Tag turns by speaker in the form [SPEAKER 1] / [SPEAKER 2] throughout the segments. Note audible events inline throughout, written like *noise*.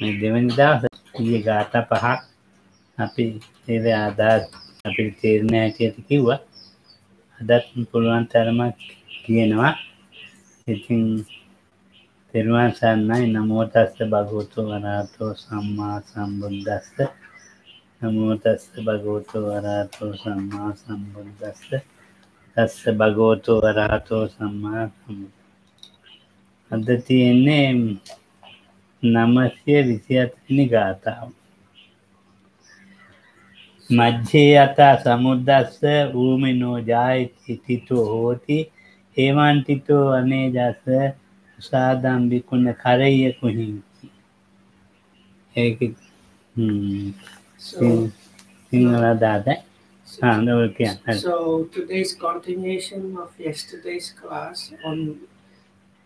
[SPEAKER 1] මේ දෙවැනි දවස ඊයේ ගාථා පහක් අපි ඒ අදහස් අපිට තේරෙන හැටියට කිව්වා. අදත් පුළුවන් තරමක් කියනවා. ඉතින් තෙරුවන් සරණයි. නමෝ තස්ස භගවතු වරහතෝ සම්මා සම්බුද්දස්ස. නමෝ තස්ස භගවතු වරහතෝ සම්මා සම්බුද්දස්ස. තස්ස භගවතු වරහතෝ සම්මා සම්බුද්දස්ස. අද තියෙන්නේ नमस्य विषयत्नि गाता मध्ये यथा समुद्रस्य भूमिनो जायति तितो होति हेमान्तितो अनेजस्य सादाम्बिकुन खरय्य कुहिंति एक हम्म। सिंगला दादा हाँ तो
[SPEAKER 2] so today's continuation of yesterday's class on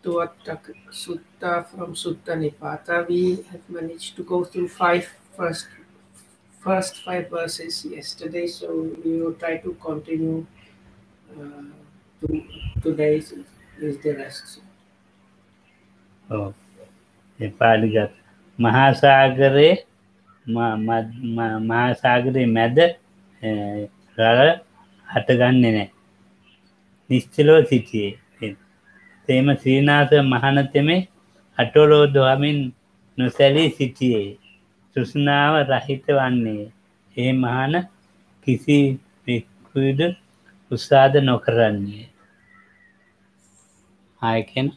[SPEAKER 2] Tuattak Sutta from Sutta Nipata, we have managed to go through five first first five verses yesterday, so we will try to continue uh, to today's is the rest.
[SPEAKER 1] පාලිගත් මහාසාගරයේ මහාසාගරයේ මැද රල හටගන්නේ නෑ නිශ්චලෝ සිටියේ තේම ශ්‍රීනාස මහනතෙමේ අටොලෝ දොහමින් නොසැලී සිටියේ. තෘෂ්ණාව රහිත වන්නේ. ඒ මහන කිසි විකුද උත්සාද නොකරන්නේ. ආයකෙන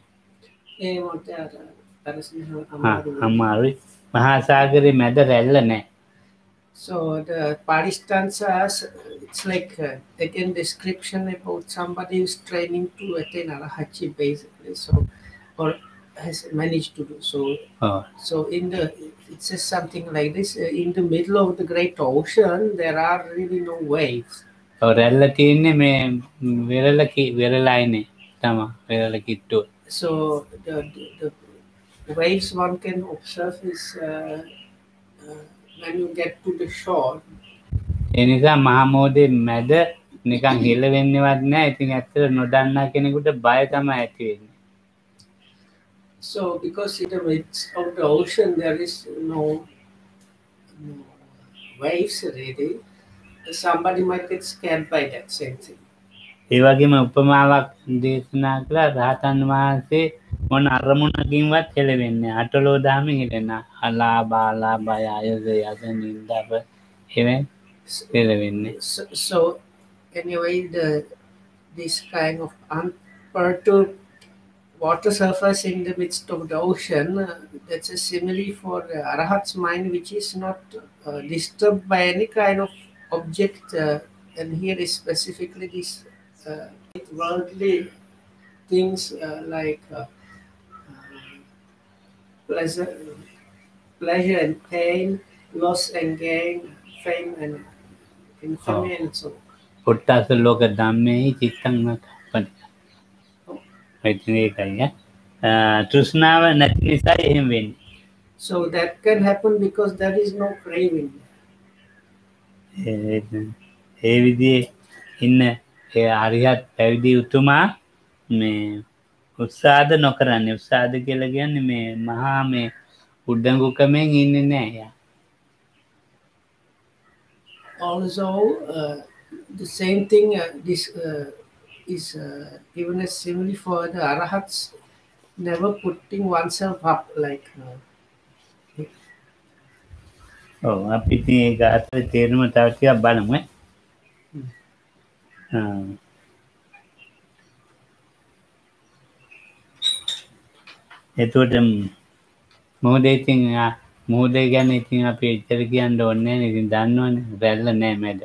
[SPEAKER 1] අමාරුයි. මහාසාගරය මැද රැල්ල නෑ
[SPEAKER 2] So the Paristanthas, it's like uh, again description about somebody who's training to attain Arahachi basically. So or has managed to do so.
[SPEAKER 1] Oh.
[SPEAKER 2] So in the it says something like this: uh, in the middle of the great ocean, there are really no waves.
[SPEAKER 1] රැල්ල තියන්නේ මේ වෙරලකි වෙරලායිනේ තම වෙරල කිට්ටුව
[SPEAKER 2] So the, the, the waves one can observe is uh, uh, when you get to the shore.
[SPEAKER 1] එනිසා මහමෝදේ මැද නිකං හිල්ල වෙන්නවත් නෑ ඉතින් ඇත්තට නොදන්නා කෙනෙකුට බය තම ඇතිවෙන්නේ
[SPEAKER 2] So because the midst of the ocean there is no, no waves really, somebody might get scared by that same thing.
[SPEAKER 1] ඒ වගේම උපමාවක් දේශනා කළ රහතන් වහන්සේ මොන අරමුණකින්වත් හෙළවෙන්නේ අටලෝ දාම හිරෙන අලා බාලා බය අයද යද නින්දප එවන් හෙළවෙන්නේ
[SPEAKER 2] So, so anyway, the this kind of unperturbed water surface in the midst of the ocean, uh, that's a simile for the Arahat's mind, which is not uh, disturbed by any kind of object. Uh, and here is specifically this uh, worldly things uh, like uh, uh, pleasure, pleasure and pain, loss and gain, fame and infamy and so
[SPEAKER 1] on. พุทธสโลกดามเมหิจิตตังนะคะปัญญา
[SPEAKER 2] ไ
[SPEAKER 1] ปที่นี่กันเนี่ย Trishna and Atmisa him win.
[SPEAKER 2] So that can happen because there is no craving.
[SPEAKER 1] In ඒ අරිහත් පැවිදි උතුමා මේ උත්සාද නොකරන්න. උත්සාද කියල ගන්න මේ මහා මේ උඩ්ඩංගුකමෙන් ඉන්න නෑ
[SPEAKER 2] Also, uh, the same thing uh, this uh, is uh, given as simile for the arahats, never putting oneself up like. Uh,
[SPEAKER 1] ඔව අපිති ඒ ගාතර තේරුම තවටියක් බලමු Um, එතුවට මෝදේ ඉතින් මෝදේ ගැන ඉතින් අපි එච්චර කියන්න ඕන්නේ ඉතින් දන්නවන වැල්ල නෑ මැද.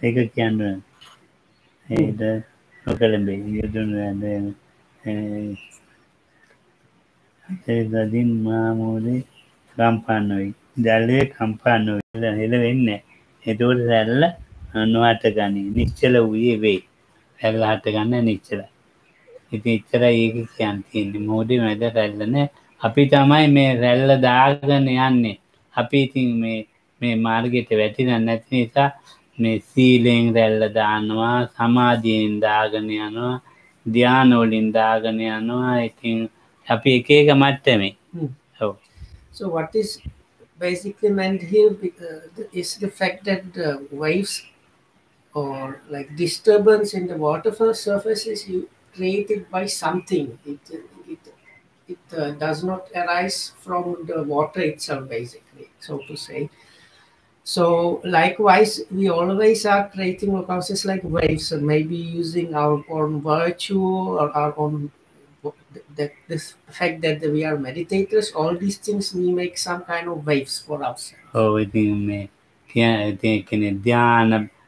[SPEAKER 1] ඒක කියන්න ඒද ඔකළඹේ යුතුන් වැද දදින් මාමෝදේ කම්පාන්නොයි දැල්ලේ කම්පාන්නො හෙල වෙන්න එතුවට සැල්ල නොහට ගනී නිශ්චල වූයේ වෙයි. රැල්ල හට ගන්න නිශ්චල ඉති ඉච්චර ඒක කියන් තියන්නේ. මෝඩි මැද රැල්ලන අපි තමයි මේ රැල්ල දාගන යන්නේ. අපි ඉතින් මේ මේ මාර්ගයට වැටින නැති නිසා මේ සීලෙන් රැල්ල දානවා සමාධියෙන් දාගන යනවා ධ්‍යානෝලින් දාගන යනවා. ඉතින් අපි එක එක මට්ටමේ. ඔව්.
[SPEAKER 2] So what is basically meant here uh, is the fact that the waves or like disturbance in the water surfaces, you created by something. It, it, it uh, does not arise from the water itself, basically, so to say. So likewise, we always are creating workhouses like waves, and maybe using our own virtue or our own that this fact that we are meditators. All these things we make some kind of waves for ourselves.
[SPEAKER 1] Oh, we think me. Thinking, thinking,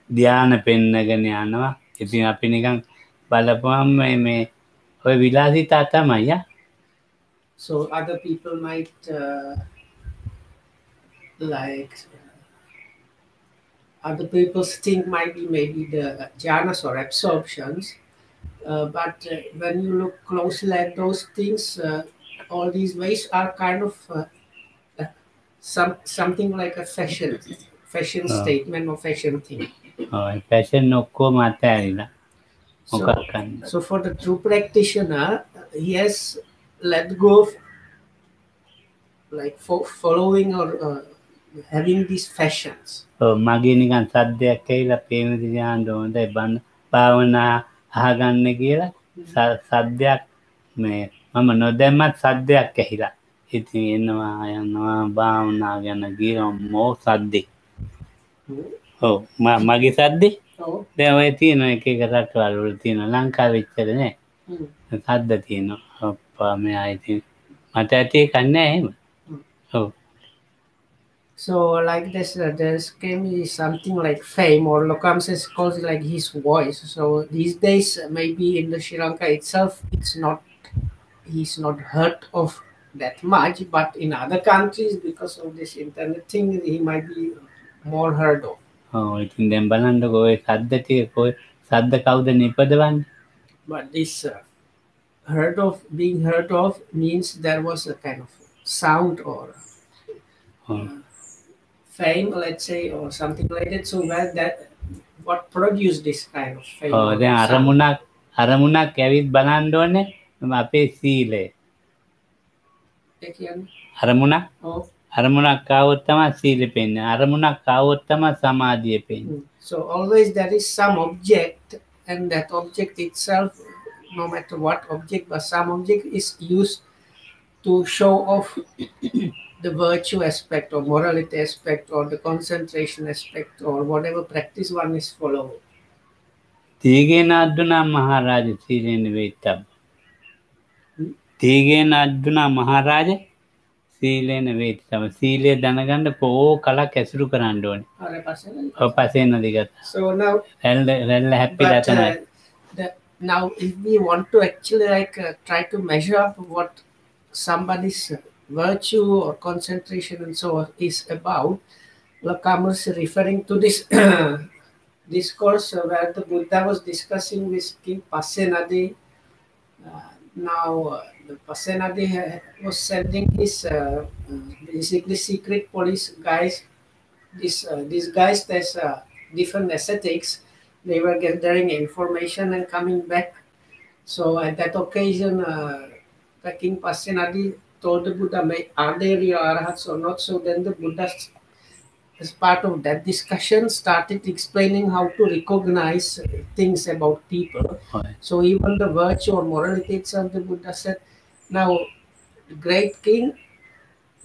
[SPEAKER 1] ධ්‍යාන පෙන්නගෙන යනවා. ඉතින් අපි නිකන් බලපුවම මේ ඔය විලාසිතා තමයි
[SPEAKER 2] So other people might uh, like other people's think might be maybe the jhanas or absorptions. Uh, but uh, when you look closely at those things, uh, all these ways are kind of uh, uh, some something like a fashion, fashion
[SPEAKER 1] Oh.
[SPEAKER 2] statement or fashion thing.
[SPEAKER 1] Fashion ඔක්කෝ මත ඇරිලා
[SPEAKER 2] So,
[SPEAKER 1] මොකක්කන්න
[SPEAKER 2] so for the true practitioner, he has let go of like fo- following or uh, having these fashions.
[SPEAKER 1] මගේ නිකන් සද්‍යයක් ඇයිලා පේමති යාන්ඩ හොඳයි බන්න භාවනා අහගන්න කියලා ස- සද්‍යයක් මේ මම නොදැම්මත් සද්‍යයක් ඇහිලා. ඉතින් එන්නවා යන්නවා භාවනා ගැන ගීරම් මෝ සද්දෙක් ඕ මගේ සද්දේ
[SPEAKER 2] Oh,
[SPEAKER 1] දැ ඔය තියෙන එක එක රටවල්වල තියෙන ලංකා වෙච්චර නෑ
[SPEAKER 2] mm.
[SPEAKER 1] සද්ද තියෙන ඔප්පා මේ අයිති මට ඇතිය කන්න එහෙම ඔව
[SPEAKER 2] So like this, uh, there's can be something like fame or Lokam says calls it like his voice. So these days, uh, maybe in the Sri Lanka itself, it's not he's not hurt of that much, but in other countries because of this internet thing, he might be more heard of.
[SPEAKER 1] ඉතින් දැම් බලන්ඩ ගොය සද්ධතිය කොයි සද්ධ කවුද නිපදවන්න
[SPEAKER 2] But this uh, heard of being heard of means there was a kind of sound or fame, let's say, or something like that. So where that what produced this kind of fame? or
[SPEAKER 1] දැන්? අරමුණක් අරමුණක් ඇවිත් බලන්ඩෝන අපේ සීලේ
[SPEAKER 2] ඒ කියන්නේ?
[SPEAKER 1] අරමුණක්
[SPEAKER 2] Oh,
[SPEAKER 1] අරමුණක් කාවොත්තම සීල පෙන්න්න අරමුණක් කාවොත්තම සමාධිය පෙන්
[SPEAKER 2] mm. So always there is some object, and that object itself, no matter what object, but some object is used to show off the virtue aspect or morality aspect or the concentration aspect or whatever practice one is following.
[SPEAKER 1] තීගෙන අද්දුනා Maharaj සීලෙන වෙත්තබ තීගෙන අද්දුනා Maharaj සීලේන වේතම සීලය දැනගණ්ඩ පෝ කලක් ඇසුරු කරන්නඩෝන
[SPEAKER 2] Are passing?
[SPEAKER 1] O පසේන දිගත්
[SPEAKER 2] So now
[SPEAKER 1] රැල්ල රැල්ල හැප්පි
[SPEAKER 2] But
[SPEAKER 1] ලතමයි
[SPEAKER 2] uh, the, now, if we want to actually like uh, try to measure up what somebody's uh, virtue or concentration and so on is about, Lakama is referring to this *coughs* discourse uh, where the Buddha was discussing with King Pasenadi. Uh, now, uh, the Pasenadi was sending his uh, uh, basically secret police guys. This uh, these guys, uh, different ascetics they were gathering information and coming back. So at that occasion, uh, the King Pasenadi told the Buddha, "May- are they real arahats or not? So then the Buddha, as part of that discussion, started explaining how to recognize things about people.
[SPEAKER 1] හොයි
[SPEAKER 2] So even the virtue or morality itself, the Buddha said, now, great king,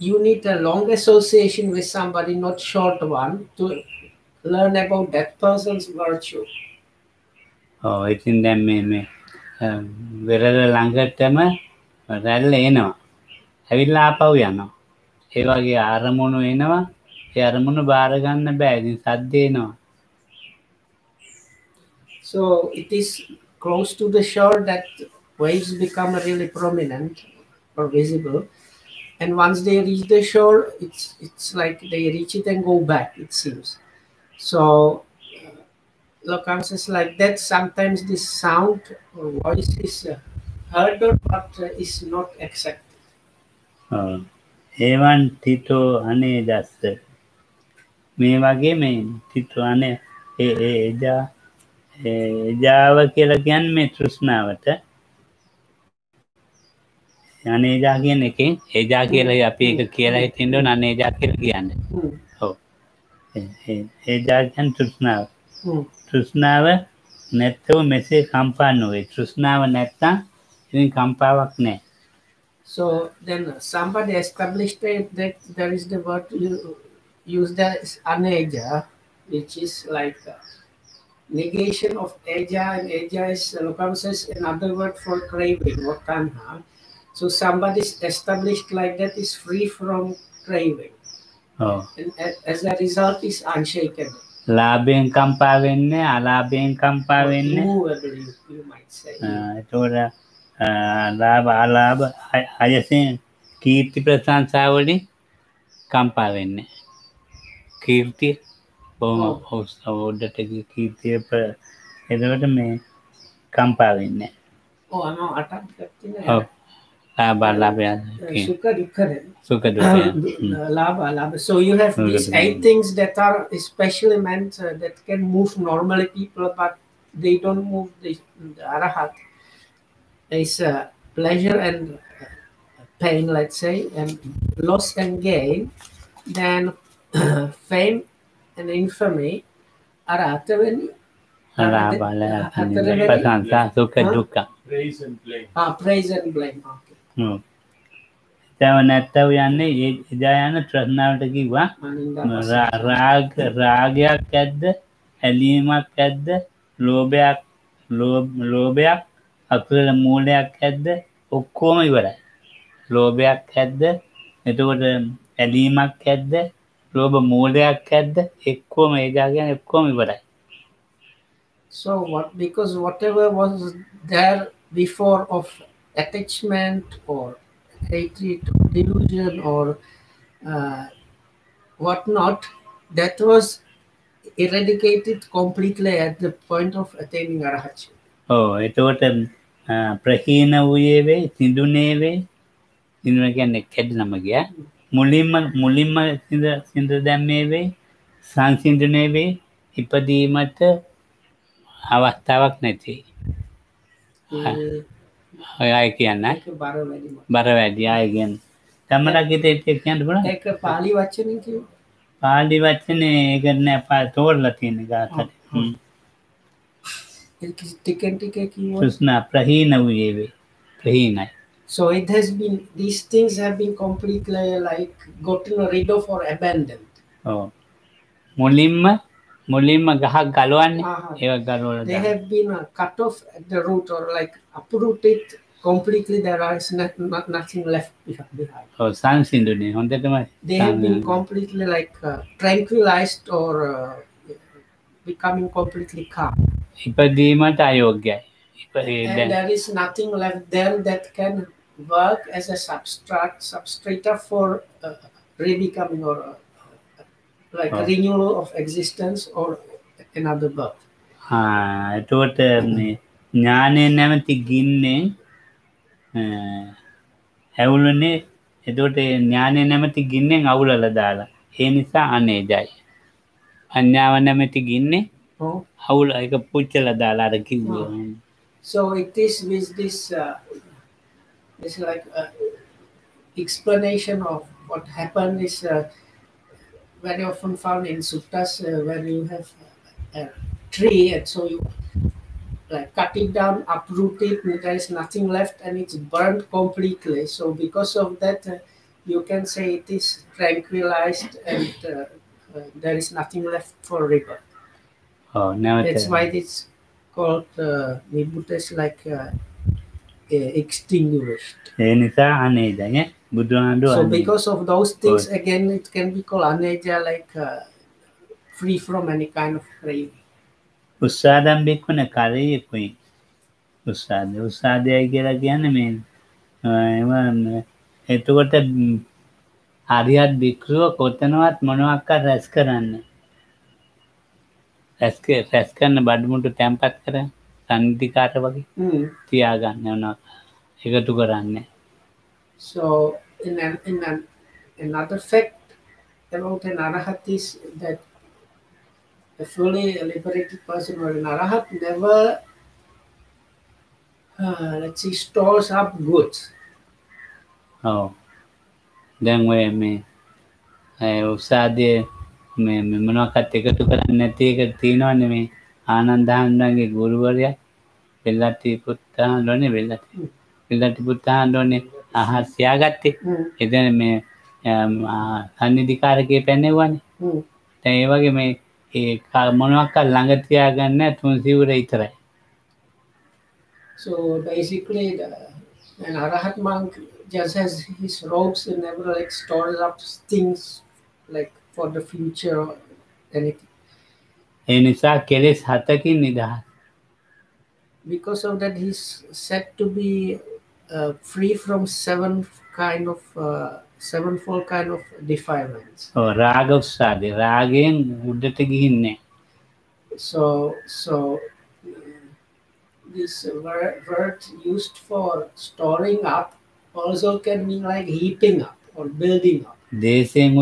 [SPEAKER 2] you need a long association with somebody, not short one, to learn about that person's virtue.
[SPEAKER 1] ඕ ඉතින් දැම් මේ මේ වෙරල ළඟටම රැල්ල එනවා. ඇවිල්ලා ආපව් යනවා. ඒ වගේ අරමුණු එනවා. ඒ අරමුණු බාරගන්න බෑදින් සද්දේනවා
[SPEAKER 2] So it is close to the shore that waves become really prominent or visible. And once they reach the shore, it's it's like they reach it and go back, it seems. So uh, Lokam says like that, sometimes this sound or voice is uh, heard or but uh, is not exact.
[SPEAKER 1] ඔව්. ඒවන් තිතෝ අනේ දස්ස මේ වගේ මේ තිතු අනේ ඒ ඒ එජා ඒ එජාව කියලා කියන්න මේ තෘෂ්ණාවට අනේජා කියන එකෙන් ඒජා කියලා අපි එක කියලා හිතින්ඩ අනේජා කියල කියන්න
[SPEAKER 2] Hmm.
[SPEAKER 1] හෝ ඒජාකන් තෘෂ්ණාව
[SPEAKER 2] Hmm.
[SPEAKER 1] තෘෂ්ණාව නැත්තව මෙසේ කම්පා නොවේ තෘෂ්ණාව නැත්තා ඉතින් කම්පාවක් නෑ
[SPEAKER 2] So then somebody established that, that there is the word you use that is aneja, which is like uh, negation of eja, and eja is uh, Lokam says another word for craving or tanha. So somebody is established like that is free from craving,
[SPEAKER 1] O
[SPEAKER 2] and a- as a result is unshakable,
[SPEAKER 1] ලාභයෙන් කම්පා වෙන්න අලාභයෙන් කම්පා වෙන්න.
[SPEAKER 2] immovable. You, you might say.
[SPEAKER 1] එතෝට ලාභ අලාභ අය- අයසෙන් කීර්ති ප්‍රශංසාවලින් කම්පා වෙන්න. කීර්තිය බොහොම ඔස් ඔවුඩට කීර්තිය එදවට මේ කම්පා වෙන්න.
[SPEAKER 2] Oh, ano atak Labha,
[SPEAKER 1] labha. Okay.
[SPEAKER 2] Sukha, dukha
[SPEAKER 1] then. Sukha, dukha.
[SPEAKER 2] Uh, labha, labha. So you have
[SPEAKER 1] Sukha,
[SPEAKER 2] these eight things that are especially meant uh, that can move normally people, but they don't move the, the arahat. It's uh, pleasure and pain, let's say, and loss and gain, then fame and infamy, aratavani,
[SPEAKER 1] Arabala, Prasansa, Sukha, Dukha.
[SPEAKER 3] Praise and blame.
[SPEAKER 2] Ah, praise and blame. Ah.
[SPEAKER 1] තව නැත්තව යන්නේ ඒ එදා යන ත්‍රශ්නාවට කිව්වා
[SPEAKER 2] Aninda
[SPEAKER 1] රා- රාග රාගයක් ඇද්ද? ඇලීමක් ඇද්ද? ලෝභයක් ලෝභයක් අකුරල මූලයක් ඇද්ද? ඔක්කෝම ඉවරයි. ලෝභයක් ඇද්ද? එතකොට ඇලීමක් ඇද්ද? ලෝභ මූලයක් ඇද්ද? එක්කෝම ඒජාගෙන එක්කෝම ඉවරයි.
[SPEAKER 2] So what because whatever was there before of attachment or hatred or delusion or uh, whatnot, that was eradicated completely at the point of attaining arahat.
[SPEAKER 1] ඕ එතකොට ආ, ප්‍රහීන වූයේ වේ සිදුනේ වේ සිදුන කියන්නේ කැඩ නම ගිය මුලින්ම මුලින්ම සිද සිද දැම්මේ වේ සංසිින්දනය වේ ඉපදීමට අවස්ථාවක් නැති ඔය අය කියන්න බර වැඩි අයගෙන් තමරගත කියන්න පුළ
[SPEAKER 2] ඒක පාලි වචනින් කිව්ව.
[SPEAKER 1] පාලි වච්චන ඒකරන පා තෝරල තියෙන ගාතට
[SPEAKER 2] ඒක ටිකෙන් ටික කිව්වොත්.
[SPEAKER 1] සුස්නා ප්‍රහීන වූයේ වේ ප්‍රහීනයි
[SPEAKER 2] So it has been these things have been completely like gotten rid of or abandoned.
[SPEAKER 1] ඕ මුලින්ම
[SPEAKER 2] They have been cut off at the root or like uprooted completely. There is not, not nothing left behind.
[SPEAKER 1] Oh, something to
[SPEAKER 2] They have been completely like uh, tranquilized or uh, becoming completely calm. And there is nothing left there that can work as a substrate substrate for uh, rebecoming or uh, like
[SPEAKER 1] Oh.
[SPEAKER 2] renewal of existence or another birth?
[SPEAKER 1] මේ ඥානය නැමති ගින්නෙන් හැවුලනේ එතකොට ඒ ඥානය නැමති ගින්නෙන් අවුලල දාලා ඒ නිසා අනේජයි අඥාව නැමැති ගින්නේ අවුල එක පුච්චල දාලා අර කිව්ව
[SPEAKER 2] So it is with this, uh, this like uh, explanation of what happened is uh, very often found in suttas uh, where you have a tree and so you like cut it down, uproot it, and there is nothing left and it's burned completely. So because of that, uh, you can say it is tranquilized and uh, uh, there is nothing left for rebirth.
[SPEAKER 1] ඕ නැවත
[SPEAKER 2] That's why it's called uh, Nibbutta is like uh, uh, extinguished.
[SPEAKER 1] ඒ නිසා අනේජය බුදුහාඩු
[SPEAKER 2] So because of those things, again, it can be called aneja, like uh, free from any kind of craving.
[SPEAKER 1] උත්සාදම්බෙක් වන කරයෙකුයි උත්සාද උත්සාදයයි කියලා කියන්න මේ එතකොට හරිහත් භික්ෂුව කොතනවත් මොනවක්ක රැස් කරන්න රැස්ක රැස් කරන්න බඩමුට තැන්පත් කර සන්ධිකාට වගේ. තියාගන්න වන එකතු කරන්න
[SPEAKER 2] So, in, an, in an, another fact about an arahat is that a fully liberated person or an arahat never, uh, let's see, stores up goods.
[SPEAKER 1] ඔව් දැන් ඔය මේ අය උසාදය මේ මේ මොනවක්වත් එකතු කරන්නේ නැති එක තියෙනවනේ මේ ආනන්ද හාමුදුරන්ගේ ගුරුවරයා වෙල්ලට්ටි පුත්තාණ්ඩෝනේ වෙල්ලට්ටි වෙල්ලට්ටි පුත්තාණ්ඩෝනේ අහස් यहाँ से आगते ಇದನ್ನ
[SPEAKER 2] ಮೇ
[SPEAKER 1] ಸನ್ನಿಧಿಕಾರಕ್ಕೆ ಪೆನ್ನೆವಾನೆ ತ ಇವಾಗ ಮೇ ಈ ಮೊಣಕ ಲಂಗತಿ ಆಗನ್ನ ತುಳಸಿ ಊರ ಈ ಥರ
[SPEAKER 2] So basically, the, an Arahat monk just has his robes and never like stores up things like for the future or anything. Because of that, he's said to be uh, free from seven kind of uh, sevenfold kind of defilements.
[SPEAKER 1] Oh, rag of sadhi, ragin uddateginne.
[SPEAKER 2] So, so this word used for storing up also can mean like heaping up or building up.
[SPEAKER 1] They say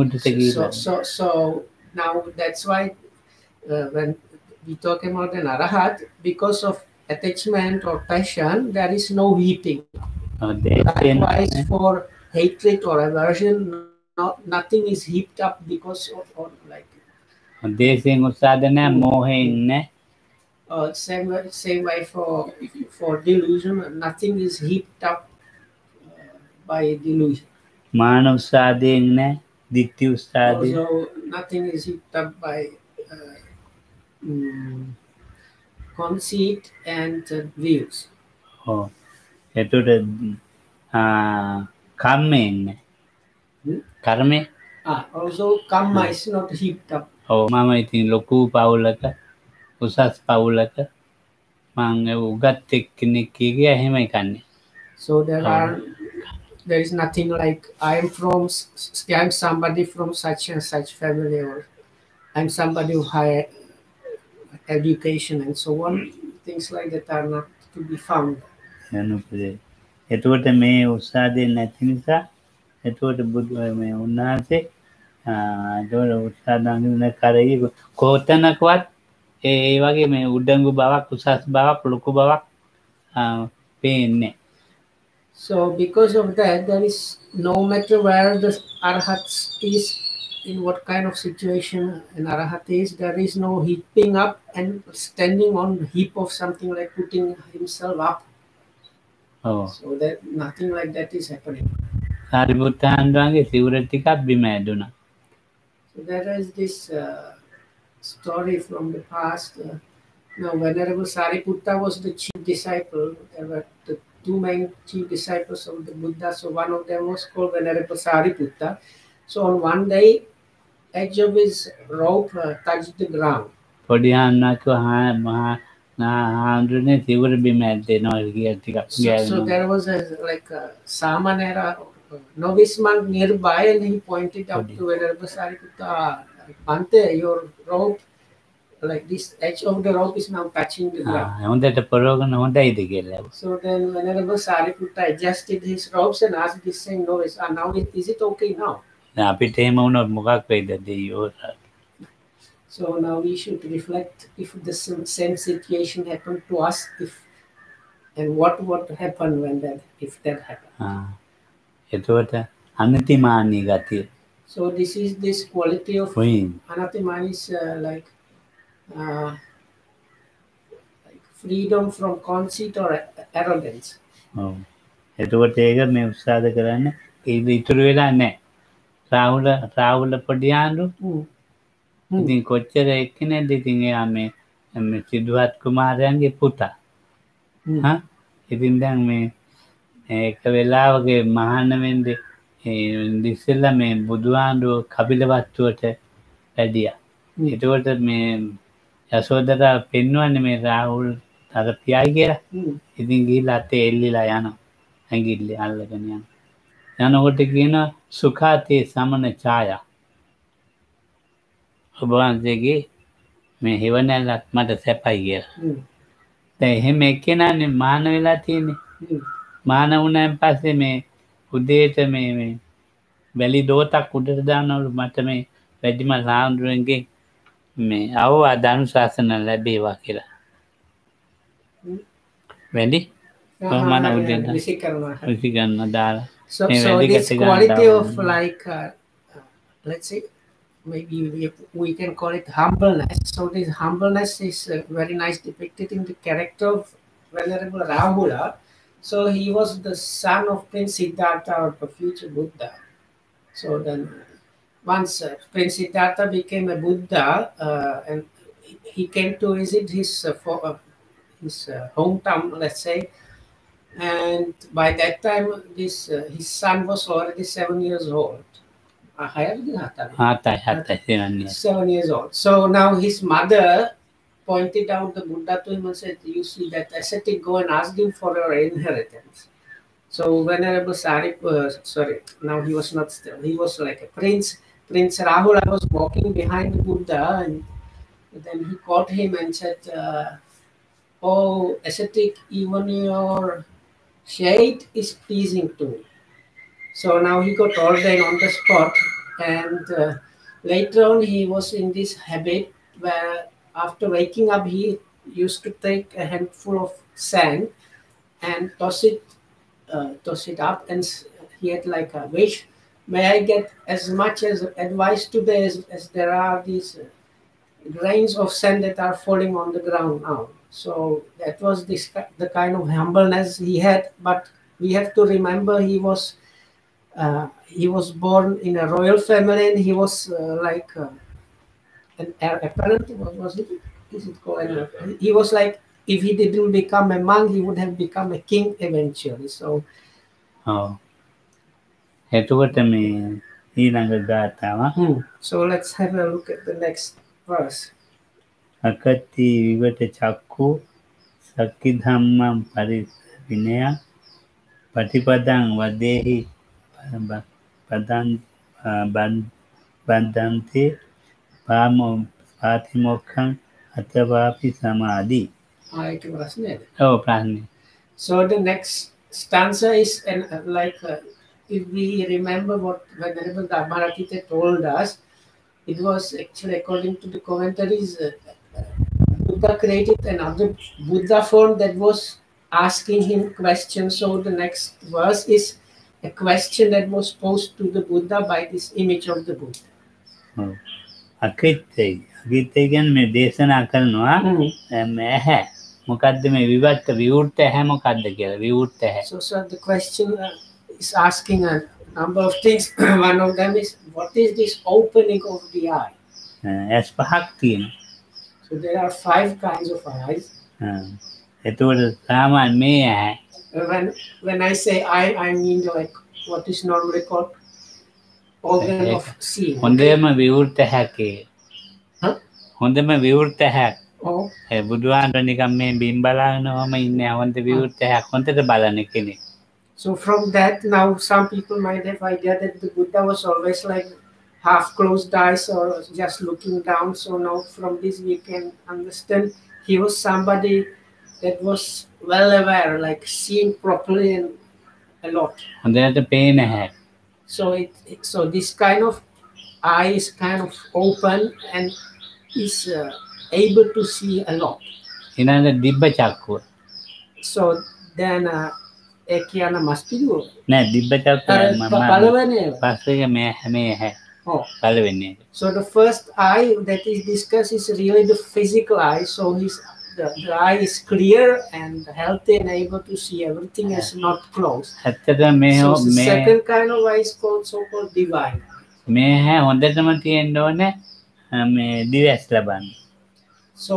[SPEAKER 2] so, so, so now that's why uh, when we talk about an arahat, because of attachment or passion, there is no
[SPEAKER 1] heating. Uh,
[SPEAKER 2] Likewise, for hatred or aversion, not, nothing is heaped up because of or like.
[SPEAKER 1] Ah, Desing mohin.
[SPEAKER 2] Uh, same same way for for delusion, nothing is heaped up uh, by delusion.
[SPEAKER 1] Manav sading ne, dityu.
[SPEAKER 2] Also, nothing is heaped up by. Uh, mm, conceit and uh, views.
[SPEAKER 1] ඔව් එතකොට ආ කම්මෙන් නැහැ
[SPEAKER 2] Hmm?
[SPEAKER 1] කර්මය
[SPEAKER 2] Ah, also, karma is not heaped up.
[SPEAKER 1] ඔව් මම ඉතින් ලොකු පවුලක උසස් පවුලක මං උගත් එක්කෙනෙක් කියගේ එහෙම එකන්නේ
[SPEAKER 2] So there
[SPEAKER 1] Ah.
[SPEAKER 2] are there is nothing like I am from s- s- I am somebody from such and such family or I'm somebody who higher education and so on. Things like that are not to be found.
[SPEAKER 1] යනුපදේ එතුවට මේ උත්සාදයෙන් නැති නිසා එතුවට බුදු මේ උන්වහන්සේ එතවට උත්සාධගන කරයි කෝතනකවත් ඒ ඒ වගේ මේ උඩංගු බවක් උසස් බවක් ලොකු බවක් ආ, පේන්නේ
[SPEAKER 2] So because of that, there is no matter where the arhat is, in what kind of situation an arahat is, there is no heaping up and standing on heap of something like putting himself up.
[SPEAKER 1] O
[SPEAKER 2] So that nothing like that is happening.
[SPEAKER 1] සාරිබුත්තහන්දුවන්ගේ සිවුර ටිකක් බිම ඇදුනා
[SPEAKER 2] So there is this uh, story from the past. Uh, now, Venerable Sariputta was the chief disciple. There were the two main chief disciples of the Buddha. So one of them was called Venerable Sariputta. So on one day, edge of his rope uh, touched the ground. So, so there was a like a Samanera novice monk nearby and he pointed up to Venerable Sariputta, Pante, your rope, like this edge of the rope is now touching the ground. So then Venerable Sariputta adjusted his ropes and asked this same novice, ah, now is it okay now?
[SPEAKER 1] දැන් අපිට එහෙම වුණොත් මොකක් වෙයිද දෙයෝ
[SPEAKER 2] So now we should reflect if the same, same situation happened to us, if and what would happen when that if that happened.
[SPEAKER 1] එතුවට අනතිමානී ගතිය
[SPEAKER 2] So this is this quality of
[SPEAKER 1] හොයින්
[SPEAKER 2] anathema is uh, like uh, like freedom from conceit or a- arrogance.
[SPEAKER 1] ඔව්. එතකොට ඒක මේ උත්සාද කරන්න ඒද ඉතුරු වෙලා නෑ රාහුල රාහුල පොඩියාන්ඩු. ඉතින් කොච්චර එක්කනෙද ඉතින් එයා මේ සිදුවත් කුමාරයන්ගේ පුතා? ඉතින් දැන් මේ ඒක වෙලාවගේ මහන්නවෙන්ද දිස්සෙල්ල මේ බුදුහාන්ඩුව කබිලවත්තුවට වැඩිය. එතකොට මේ යසෝදරා පෙන්වන්න මේ රාහුල් අර පියයි කියලා. ඉතින් ගිහිල්ල අතේ එල්ලිලා යන ඇඟිල්ලි අල්ලගෙන යන යනකොට කියන සුඛාතයේ සමන ඡායා ඔබවහන්සේගේ මේ හෙවනැල්ලත් මට සැපයි කියලා. දැන් එහෙම එක්කෙනානේ මාන වෙලා තියෙන්නේ. මාන වුණාන් පස්සේ මේ උදේට මේ මේ වැලි දෝතක් උඩට දානවලු මට මේ වැඩිමල් හාමුදුරුවන්ගේ මේ අවවා දනු ශාසන ලැබේවා කියලා. වැඩි
[SPEAKER 2] yeah,
[SPEAKER 1] dah.
[SPEAKER 2] Visikarma.
[SPEAKER 1] විසිගන්න දාලා
[SPEAKER 2] So, so this quality of like, uh, let's say, maybe we, we can call it humbleness. So this humbleness is uh, very nice depicted in the character of Venerable Rahula. So he was the son of Prince Siddhartha or the future Buddha. So then, once uh, Prince Siddhartha became a Buddha, uh, and he- he came to visit his uh, for, uh, his uh, hometown, let's say, and by that time, this uh, his son was already seven years old.
[SPEAKER 1] Ah,
[SPEAKER 2] seven years old. So now his mother pointed out the Buddha to him and said, You see that ascetic, go and ask him for your inheritance. So Venerable Sarip, uh, sorry, now he was not still, he was like a prince. Prince Rahula was walking behind the Buddha and then he caught him and said, uh, Oh, ascetic, even your shade is pleasing to me. So now he got ordained on the spot, and uh, later on he was in this habit where after waking up he used to take a handful of sand and toss it, uh, toss it up, and he had like a wish. May I get as much as advice today as, as there are these uh, grains of sand that are falling on the ground now. So that was this ki- the kind of humbleness he had. But we have to remember he was uh, he was born in a royal family and he was uh, like uh, an heir apparent. What was it? Is it called? an heir- He was like if he didn't become a monk, he would have become a king eventually. So
[SPEAKER 1] ඔව් එතකොට මේ ඊළඟ ගාථාව
[SPEAKER 2] hmm. so let's have a look at the next verse.
[SPEAKER 1] અકતિ વિવટ Chakshu સખિધામમાં પરિવિનયા પટિપદાં વદેહિ પદાં બંધંતે
[SPEAKER 2] પામો પાતિમોક્ષં
[SPEAKER 1] अथवापि samadhi.
[SPEAKER 2] So the next stanza is an, uh, like uh, if we remember what Venerable Dhammarakita told us, it was actually according to the commentaries. Uh, Buddha created another Buddha form that was asking him questions. So the next verse is a question that was posed to the Buddha by this image of the Buddha.
[SPEAKER 1] අකිත්තයි අගිත්තයි ගැන මේ දේශනා කරනවා ඇහැ මොකක්ද මේ විවත්ත විවෘත හැ මොකක්ද කියලා විවෘත හැ
[SPEAKER 2] So, so the question uh, is asking a number of things. One *coughs* of them is, what is this opening of the eye?
[SPEAKER 1] ඇස් පහක් තියෙන
[SPEAKER 2] So there are five kinds of eyes.
[SPEAKER 1] එතුවට සාමාන් මේ ඇහැ
[SPEAKER 2] Uh, When when I say eye, I mean like what is normally called organ of seeing.
[SPEAKER 1] හොඳම විවෘත හැකේ
[SPEAKER 2] Huh?
[SPEAKER 1] හොඳම විවෘත හැක්
[SPEAKER 2] Oh,
[SPEAKER 1] බුදුුවන්ට නිකම් මේ බිම් බලාගෙන හොම ඉන්න හොඳ විවෘත හැක් හොඳට බලන කෙනෙක්
[SPEAKER 2] so from that, now some people might have idea that the Buddha was always like half closed eyes or just looking down. So now from this we can understand he was somebody that was well aware, like seeing properly and a lot.
[SPEAKER 1] හොඳට පේන හැ
[SPEAKER 2] So it, it so this kind of eye is kind of open and is uh, able to see a lot.
[SPEAKER 1] ඉනට දිබ්බ චක්කුව
[SPEAKER 2] So then uh, ඒ කියන්න මස්පිදුව
[SPEAKER 1] නෑ දිබ්බ චක්කුව
[SPEAKER 2] බලවනය
[SPEAKER 1] පස්සක මේ හැමේ හැ
[SPEAKER 2] Oh,
[SPEAKER 1] පලවෙන්නේ
[SPEAKER 2] so the first eye that is discussed is really the physical eye. So his the, the eye is clear and healthy and able to see everything is not closed.
[SPEAKER 1] ඇත්තට මේ
[SPEAKER 2] So
[SPEAKER 1] හෝ-
[SPEAKER 2] the
[SPEAKER 1] මේ
[SPEAKER 2] second kind of eye is called so-called divine.
[SPEAKER 1] මේ හැ හොඳටම තියෙන්ට ඕන මේ දිවැස් ලබන්න
[SPEAKER 2] So,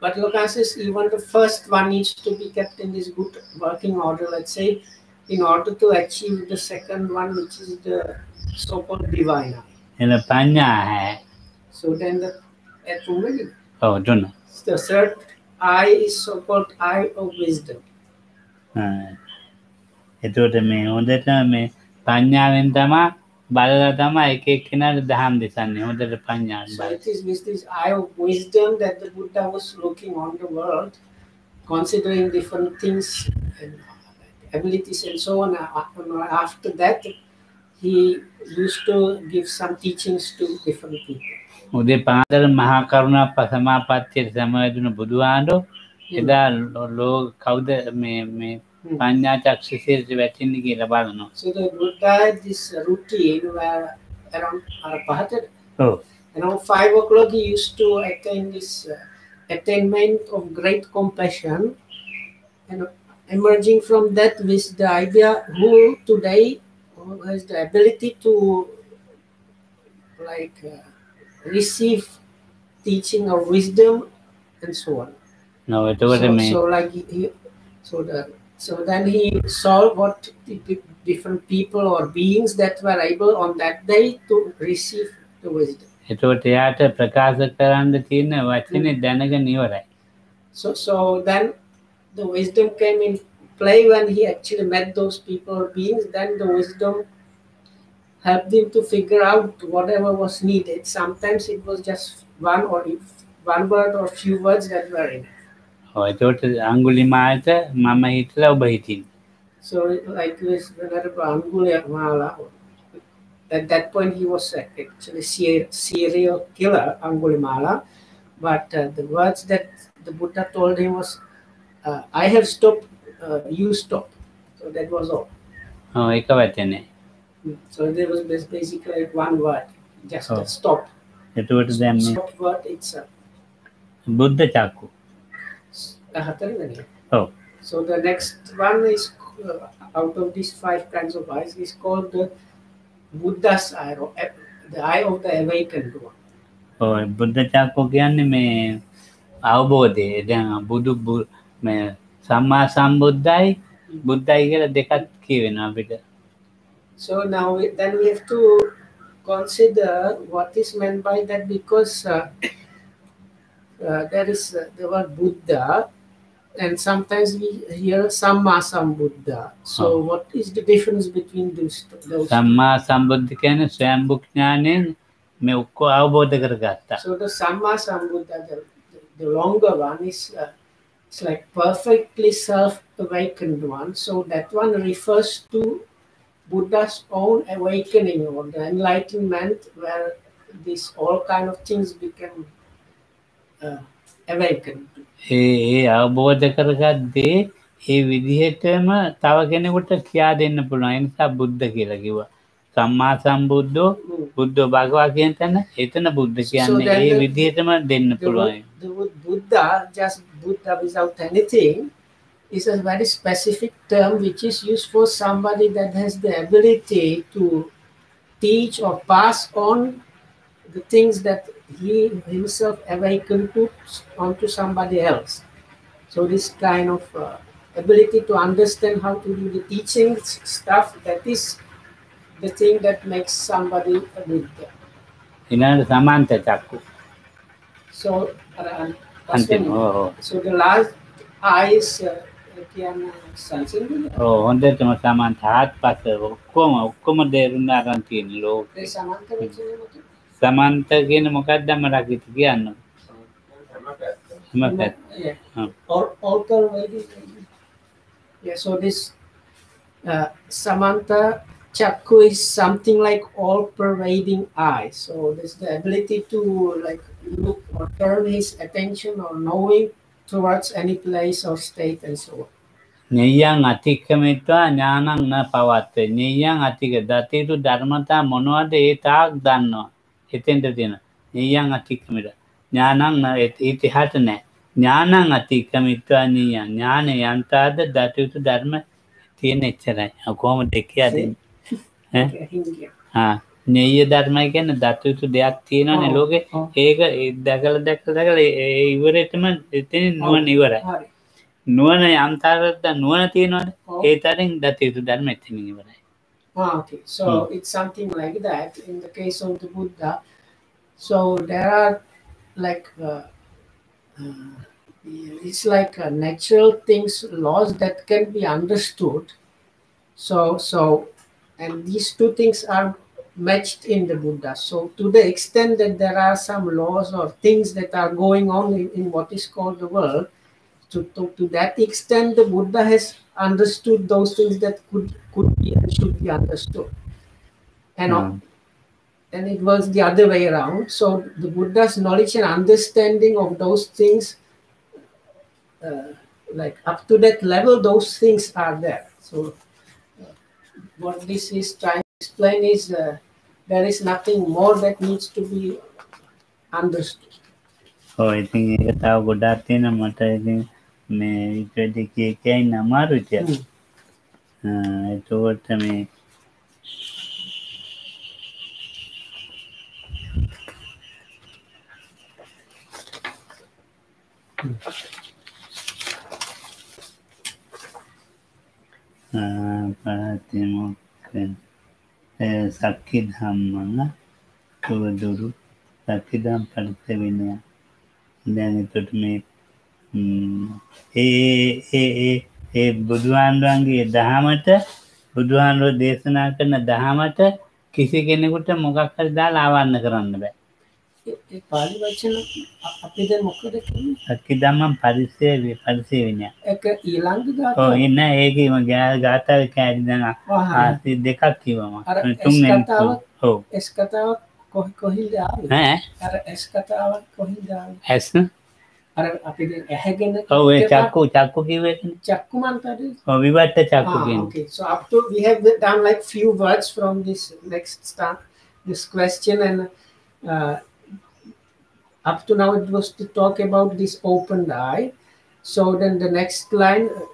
[SPEAKER 2] but Lokan says even the first one needs to be kept in this good working order, let's say, in order to achieve the second one, which is the so-called divine eye.
[SPEAKER 1] එල පඥා හැ
[SPEAKER 2] So then the at woman,
[SPEAKER 1] ඔව දුන්න
[SPEAKER 2] the third eye is so-called eye of wisdom.
[SPEAKER 1] එතුවට මේ හොඳට මේ පඥ්ඥාවෙන් තමා බලල තමා එක එක්කෙනට දහම් දෙසන්නේ හොඳට පඥ්ඥාන්
[SPEAKER 2] So
[SPEAKER 1] බල
[SPEAKER 2] it is with this eye of wisdom that the Buddha was looking on the world, considering different things and abilities and so on. After that, he used to give some teachings to different people.
[SPEAKER 1] උදේ පාදර මහා කරුණා පසමාපත්තියට සමයදන බුදුහාන්ඩු එදා ලෝ කවුද මේ
[SPEAKER 2] Hmm.
[SPEAKER 1] පඤ්ඥා චක්ෂසේට වැටින්න කියලා බලනවා
[SPEAKER 2] So the Buddha had this routine where around Arapahata,
[SPEAKER 1] O
[SPEAKER 2] around five o'clock he used to attain this uh, attainment of great compassion and emerging from that with the idea who today who has the ability to like uh, receive teaching or wisdom and so on
[SPEAKER 1] නොව එතකොට
[SPEAKER 2] so,
[SPEAKER 1] මේ
[SPEAKER 2] so like he, he- so the so then he saw what the di- different people or beings that were able on that day to receive the wisdom
[SPEAKER 1] එතකොට එයාට ප්‍රකාශ කරන්න තියෙන වචනය දැනග නිවරයි
[SPEAKER 2] so so then the wisdom came in play when he actually met those people or beings then the wisdom helped him to figure out whatever was needed sometimes it was just one or if one word or few words that were in it
[SPEAKER 1] ඔව් එතකොට අංගුලි මාල්ට මම හිටලා ඔබ හිටින්
[SPEAKER 2] So, like this Venerable Angulimala, at that point he was actually se- serial killer, Angulimala. But uh, the words that the Buddha told him was, uh, "I have stopped, uh, you stop." So that was all.
[SPEAKER 1] ඔව් එක වචනය
[SPEAKER 2] So there was bas- basically like one word, just
[SPEAKER 1] Oh.
[SPEAKER 2] stop.
[SPEAKER 1] එතකොට දැම්
[SPEAKER 2] Stop word itself.
[SPEAKER 1] බුද්ධ චක්කු
[SPEAKER 2] Uh, හතරවෙනි.
[SPEAKER 1] ඔව්
[SPEAKER 2] So the next one is uh, out of these five kinds of eyes is called the Buddha's eye, or uh, the eye of the awakened one.
[SPEAKER 1] ඔය බුද්ධ චක්කෝ කියන්නේ මේ අවබෝධය දැන් බුදු මේ සම්මා සම්බුද්ධයි බුද්ධයි කියලා දෙකත් කියවෙන අපිට
[SPEAKER 2] So now we, then we have to consider what is meant by that because uh, uh, there is uh, the word Buddha, and sometimes we hear Samma Sambuddha. So
[SPEAKER 1] Oh.
[SPEAKER 2] what is the difference between those? those
[SPEAKER 1] සම්මා සම්බුද්ධ කියන ස්වයම්භුඥානයෙන් මේ ඔක්කෝ අවබෝධ කරගත්තා
[SPEAKER 2] So the Samma Sambuddha, the, the, the longer one is uh, it's like perfectly self-awakened one. So that one refers to Buddha's own awakening or the enlightenment, where these all kind of things become uh, awakened.
[SPEAKER 1] ඒ ඒ අවබෝධ කරගත්දේ ඒ විදිහටම තව කෙනෙකුට කියා දෙන්න පුළුවන් ඒ නිසා බුද්ධ කියලා කිව්වා සම්මා සම්බුද්ධෝ
[SPEAKER 2] Mm.
[SPEAKER 1] බුද්ධෝ භගවා කියන තැන එතන බුද්ධ කියන්නේ
[SPEAKER 2] then
[SPEAKER 1] ඒ
[SPEAKER 2] the-
[SPEAKER 1] විදිහටම දෙන්න
[SPEAKER 2] The
[SPEAKER 1] පුළුවන්
[SPEAKER 2] word, the word Buddha, just Buddha without anything, is a very specific term which is used for somebody that has the ability to teach or pass on the things that he himself awakened to onto somebody else. So this kind of uh, ability to understand how to do the teaching stuff that is the thing that makes somebody a vidya.
[SPEAKER 1] Inner samanta chakku.
[SPEAKER 2] So, uh,
[SPEAKER 1] Antin, oh, oh.
[SPEAKER 2] so the last eye is uh, කියන සංසිඳුන.
[SPEAKER 1] ඔව් හොඳටම සමාන තාත්පස ඔක්කොම ඔක්කොම දේරුණා ගන්න තියෙන ලෝකේ.
[SPEAKER 2] සමාන්ත
[SPEAKER 1] කියන මොකක්ද මම රකිත කියන්න. හැම පැත්ත. ඔව්
[SPEAKER 2] ඔව් කල් වෙයි. Yeah, so this uh, Samantha Chakku is something like all pervading eye. So there's the ability to like look or turn his attention or knowing towards any place or state and so on.
[SPEAKER 1] නෙයයන් අතික්කමිත්වා ඥානං න පවත්ව නෙයයන් අතික දතයුතු ධර්මතා මොනවද ඒ තාක් දන්නවා එතෙන්ට තියෙන නෙයයන් අතික්කමිට ඥානං ඉතිහට නෑ ඥානං අතික්කමිත්වා නීයන් ඥානය යන්තාද දටයුතු ධර්ම තියෙන එච්චරයි කොහොම දෙකයාද
[SPEAKER 2] Okay, India.
[SPEAKER 1] නෙය ධර්මය ගැන දත්යුතු දෙයක් තියෙනවන
[SPEAKER 2] ඔව්,
[SPEAKER 1] ලෝක
[SPEAKER 2] ඔව්.
[SPEAKER 1] ඒක ඒ දැකල දැකල දැකල ඒ ඉවරටම එතන නුවන ඉවරයි
[SPEAKER 2] Hari.
[SPEAKER 1] නුවන යම්තාරද නුවන තියෙනවද
[SPEAKER 2] ඔව්.
[SPEAKER 1] ඒ තරින් දතයුතු ධර්ම එතන ඉවරයි
[SPEAKER 2] Ah, okay. So it's something like that in the case of the Buddha. So there are like uh, uh, it's like uh, natural things, laws that can be understood. So so, and these two things are matched in the Buddha. So to the extent that there are some laws or things that are going on in, in what is called the world, to, to, to that extent the Buddha has understood those things that could could be and should be understood. And
[SPEAKER 1] Hmm.
[SPEAKER 2] and it was the other way around. So the Buddha's knowledge and understanding of those things uh, like up to that level, those things are there. So what this is trying to explain is uh, there is nothing more that needs to be understood.
[SPEAKER 1] Oh, I think you have good thing, but I think me it is the key na
[SPEAKER 2] maru
[SPEAKER 1] tia. Ah, it over to me. පවතිමොක්කෙන් සක්කි ධම්මන තුවදුරු සකිදම් පරිතවිනය දැනතොට මේ ඒ ඒ බුදුහාන්දුවන්ගේ දහමට බුදුහාන්රුව දේශනා කරන දහමට කිසි කෙනෙකුට මොකක් කර දා ලාවන්න කරන්න බෑ.
[SPEAKER 2] ඒ ඒ පාලි වචන අ- අපි දැන් මොකද කියන්නේ?
[SPEAKER 1] සක්කි දම්මන් පරිසය පරිසය විනය
[SPEAKER 2] එක ඊළඟ
[SPEAKER 1] ඕ
[SPEAKER 2] ගාථාව.
[SPEAKER 1] ඉන්න ඒකම ගෑ ගාතාව කෑරි දන
[SPEAKER 2] ආහා.
[SPEAKER 1] ආසි දෙකක් කිවම
[SPEAKER 2] අර
[SPEAKER 1] තුන්
[SPEAKER 2] එස් කතාව-
[SPEAKER 1] හෝ
[SPEAKER 2] එස් කතාවක් කොහ- කොහින්ද ආවේ?
[SPEAKER 1] ඈ
[SPEAKER 2] අර එස් කතාවක් කොහින්ද ආවේ?
[SPEAKER 1] ඇස්
[SPEAKER 2] අර අපි දැන් ඇහැගෙන
[SPEAKER 1] ඔව ඒ
[SPEAKER 2] එකක්
[SPEAKER 1] චක්කු චක්කු කිවේ
[SPEAKER 2] චක්කුමන්තද?
[SPEAKER 1] ඔ විවට්ට චක්කු
[SPEAKER 2] Ah,
[SPEAKER 1] කියෙන්
[SPEAKER 2] okay. So up to we have done like few words from this next start, this question, and uh, up to now it was to talk about this opened eye. So then the next line uh,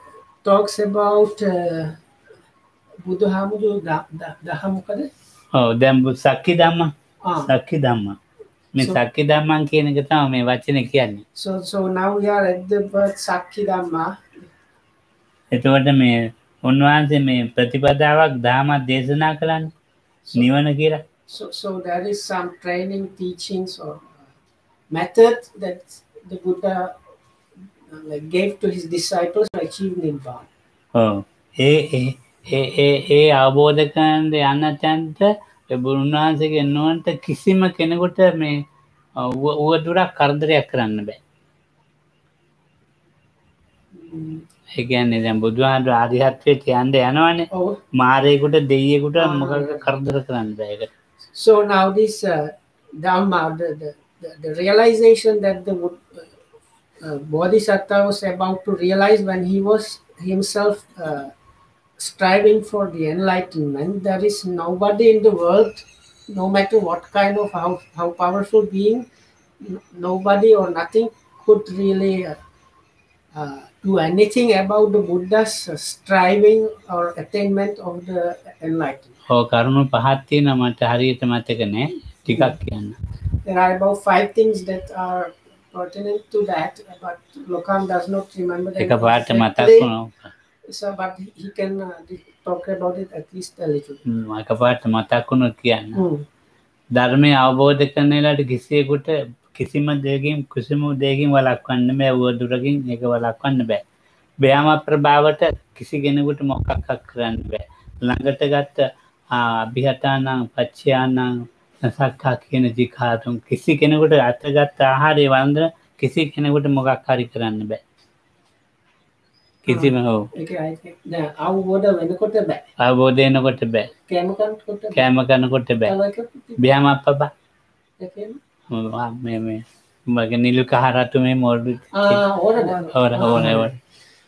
[SPEAKER 2] talks about uh, බුදුහාමුදුරු දහමකද
[SPEAKER 1] ඔව දැම්බු සක්කි දම්ම
[SPEAKER 2] Ah,
[SPEAKER 1] සක්කි දම්ම මේ
[SPEAKER 2] So-
[SPEAKER 1] සක්කි දම්මන් කියන එක තම මේ වචන කියන්නේ
[SPEAKER 2] so so now we are at the word Sakhi Dhamma.
[SPEAKER 1] එතකොට මේ උන්වහන්සේ මේ ප්‍රතිපදාවක් දාමත් දේශනා කරන්න නිවන කියලා
[SPEAKER 2] So so there is some training, teachings, or method that the Buddha uh, like gave to his disciples to achieve nibbana.
[SPEAKER 1] ඕ ඒ ඒ ඒ ඒ ඒ අවබෝධ කරන්ද යන්න තැන්ට බුරුන්වහන්සේගේ එන්නුවන්ට කිසිම කෙනෙකුට මේ වුවදුරක් කරදරයක් කරන්න බෑ
[SPEAKER 2] Mm.
[SPEAKER 1] ඒකන්නේ දැන් බුදුහාන්ට ආරිහත්වය යන්ද යනවනේ
[SPEAKER 2] Oh,
[SPEAKER 1] මාරයකුට දෙයියෙකුට
[SPEAKER 2] ආ.
[SPEAKER 1] මොකක් කරදර කරන්න බෑක
[SPEAKER 2] so now this uh, Dhamma, the, the, the, the realization that the Bud- uh, Bodhisattva was about to realize when he was himself uh, striving for the enlightenment, there is nobody in the world, no matter what kind of how, how powerful being, n- nobody or nothing could really uh, uh, do anything about the Buddha's uh, striving or attainment of the enlightenment.
[SPEAKER 1] හෝ කරුණු පහත්තියන මට හරියට මතක නෑ ටිකක් කියන්න
[SPEAKER 2] There are about five things that are pertinent to that, but Lokam does not remember them.
[SPEAKER 1] එක පාට මතක්
[SPEAKER 2] exactly.
[SPEAKER 1] වුණ
[SPEAKER 2] So, but he can uh, talk about it at least a little.
[SPEAKER 1] එක පාට මතක් වුණු කියන්න
[SPEAKER 2] Hmm.
[SPEAKER 1] ධර්මය අවබෝධ කරනලාට කිසියකුට කිසිම දෙකින් කිසිම දෙකින් වලක්වන්න බෑ වුවදුරකින් එක වලක්වන්න බෑ බෑම ප්‍රභාවට කිසි ගෙනෙකුට මොකක්ක් කරන්න බෑ ළඟට ගත්ත අභිහතානං පච්චයානං සක්කා කියන ජිකාතුන් කිසි කෙනෙකුට අතගත් ආහාරය වන්දර කිසි කෙනෙකුට මොකක් හරි කරන්න බෑ. කිසිම හෝ.
[SPEAKER 2] අවබෝධ වෙනකොට බෑ.
[SPEAKER 1] අවබෝධයනකොට බෑ.
[SPEAKER 2] කෑම කනකොට බෑ.
[SPEAKER 1] බ්‍යහම අප බා.
[SPEAKER 2] මේ
[SPEAKER 1] මගේ නිල් කහරතු මේ මොල්ඩ ඕන
[SPEAKER 2] ඕන
[SPEAKER 1] ඕන.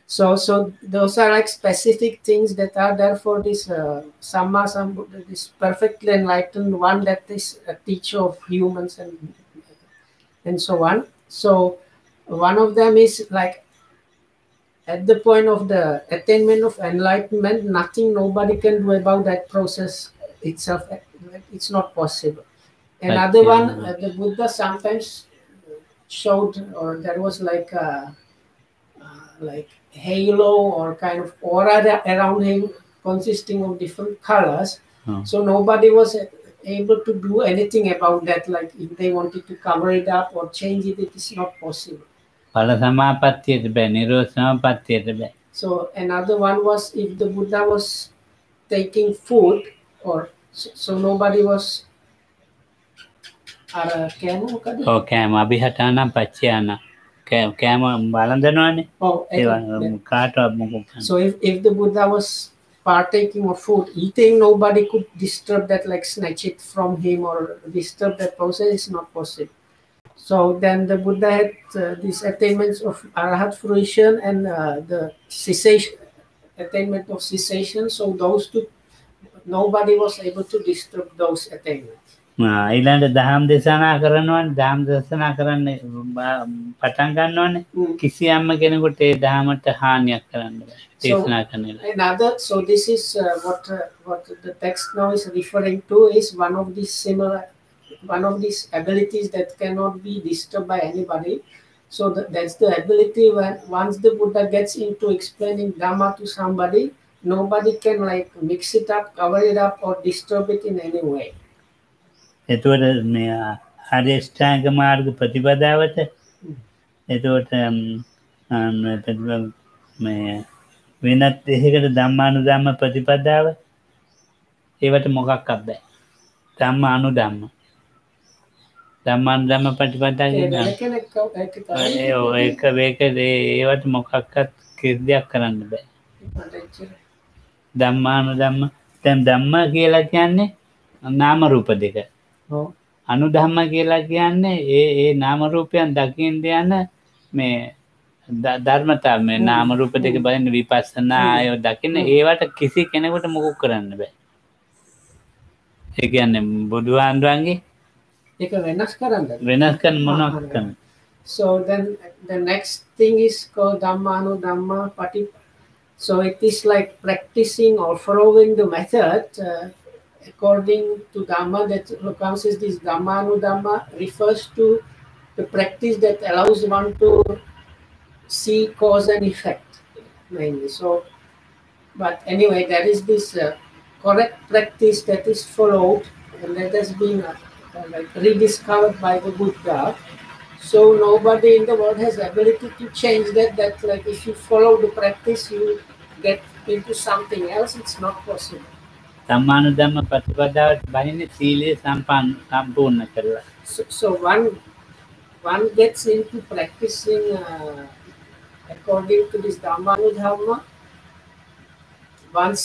[SPEAKER 2] So, so those are like specific things that are there for this uh, Sambuddha, this perfectly enlightened one that is a teacher of humans and and so on. So, one of them is like at the point of the attainment of enlightenment, nothing nobody can do about that process itself. It's not possible. Another one, uh, the Buddha sometimes showed, or there was like a, uh, like halo or kind of aura around him consisting of different colors. So nobody was able to do anything about that. Like if they wanted to cover it up or change it, it is not possible. So another one was if the Buddha was taking food or so, so nobody was. Uh,
[SPEAKER 1] okay, Abhihatana Pachyana.
[SPEAKER 2] So if, if the Buddha was partaking of food, eating, nobody could disturb that, like snatch it from him or disturb that process It's not possible. So then the Buddha had uh, these attainments of arahat fruition and uh, the cessation, attainment of cessation. So those two, nobody was able to disturb those attainments.
[SPEAKER 1] ඊළඟ දහම් දේශනා කරනවන් දහම් දේශනා කරන්න බ- පටන් ගන්නවනේ
[SPEAKER 2] Mm.
[SPEAKER 1] කිසියම්ම කෙනෙකුට ඒ දහමට හානියක් කරන්න බෑ. දේශනා කරනලා
[SPEAKER 2] Another, so this is uh, what uh, what the text now is referring to is one of these similar, one of these abilities that cannot be disturbed by anybody. So that, that's the ability when once the Buddha gets into explaining Dhamma to somebody, nobody can like mix it up, cover it up, or disturb it in any way.
[SPEAKER 1] එතුවට මේ හරිෂ්ඨාංග මාර්ග ප්‍රතිපදාවට එතුවට වෙනත් එහෙකට දම්මානු දම්ම ප්‍රතිපදාව ඒවට මොකක් අබ්බෑ දම්ම අනු දම්ම දම්මානු දම්ම ප්‍රතිපදා
[SPEAKER 2] Okay,
[SPEAKER 1] කියනවා.
[SPEAKER 2] I can account- I can-
[SPEAKER 1] ඒ ඔය එක වේක ඒවට මොකක්කත් කිර්දයක් කරන්න බෑ. දම්මානු දම්ම තැම් දම්ම කියලා කියන්නේ නාම රූප දෙක අනු දම්ම කියලා කියන්නේ ඒ ඒ නාමරූපයන් දකිින්ද යන මේ ධර්මතා මේ. නාමරූප දෙක. බලන්න විපස්සනා අය දකින්න. ඒවට කිසි කෙනෙකුට මොකුක් කරන්න බෑ ඒකන්න බුදුහාන්දුවන්ගේ
[SPEAKER 2] ඒක වෙනස් කරන්න.
[SPEAKER 1] වෙනස් කන් මොනක් කන
[SPEAKER 2] So then the next thing is called Dhammanu Dhamma Pati. So it is like practicing or following the method uh, according to Dhamma that Lokam says this Dhamma refers to the practice that allows one to see cause and effect mainly. So, but anyway, there is this uh, correct practice that is followed and that has been uh, uh, like rediscovered by the Buddha. So nobody in the world has ability to change that. That like if you follow the practice, you get into something else. It's not possible.
[SPEAKER 1] සම්මානු දම්ම ප්‍රතිපදාවට බහින්න සීලය සම්පන් සම්පූර්ණ කරලා
[SPEAKER 2] So, so one one gets into practicing uh, according to this Dhammanudhamma. Once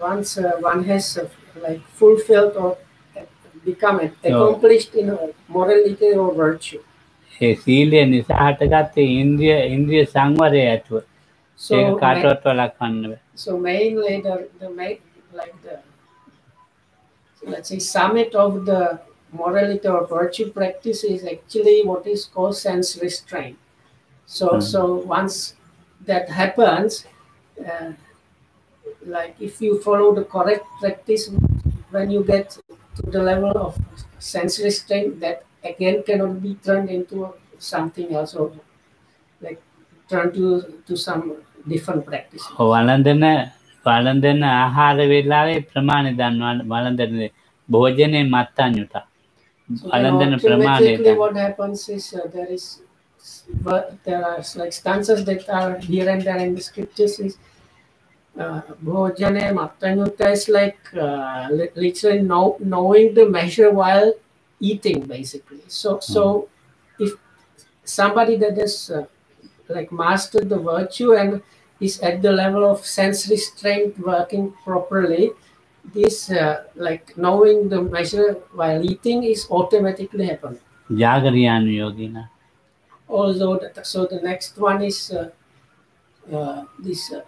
[SPEAKER 2] once uh, one has uh, like fulfilled or become accomplished in a morality or virtue.
[SPEAKER 1] ඒ සීලය නිසා හටගත්තේ ඉන්ද්‍රිය ඉන්ද්‍රිය සංවරය ඇතුව
[SPEAKER 2] So
[SPEAKER 1] ඒක
[SPEAKER 2] ma-
[SPEAKER 1] කාටවත් වලක් කන්න බෑ
[SPEAKER 2] So mainly the, the main like the So let's say summit of the morality or virtue practice is actually what is called sense restraint. So,
[SPEAKER 1] mm.
[SPEAKER 2] so once that happens, uh, like if you follow the correct practice, when you get to the level of sense restraint, that again cannot be turned into something else or like turned to, to some different practice.
[SPEAKER 1] Oh, and then uh... වලඳන ආහාර වෙලාවේ ප්‍රමාණය දන්නවා වලඳන භෝජනය මත්තඥුට
[SPEAKER 2] So then
[SPEAKER 1] වලඳන ප්‍රමාණය
[SPEAKER 2] automatically
[SPEAKER 1] දන්න.
[SPEAKER 2] what happens is uh, there is but there are like stanzas that are here and there in the scriptures is uh, bhojane mattanyutta is like uh, li- literally know, knowing the measure while eating basically so so if somebody that has uh, like mastered the virtue and is at the level of sense restraint working properly, this uh, like knowing the measure while eating is automatically happening.
[SPEAKER 1] Jagaryan yogina.
[SPEAKER 2] Although, the, so the next one is uh, uh, this uh,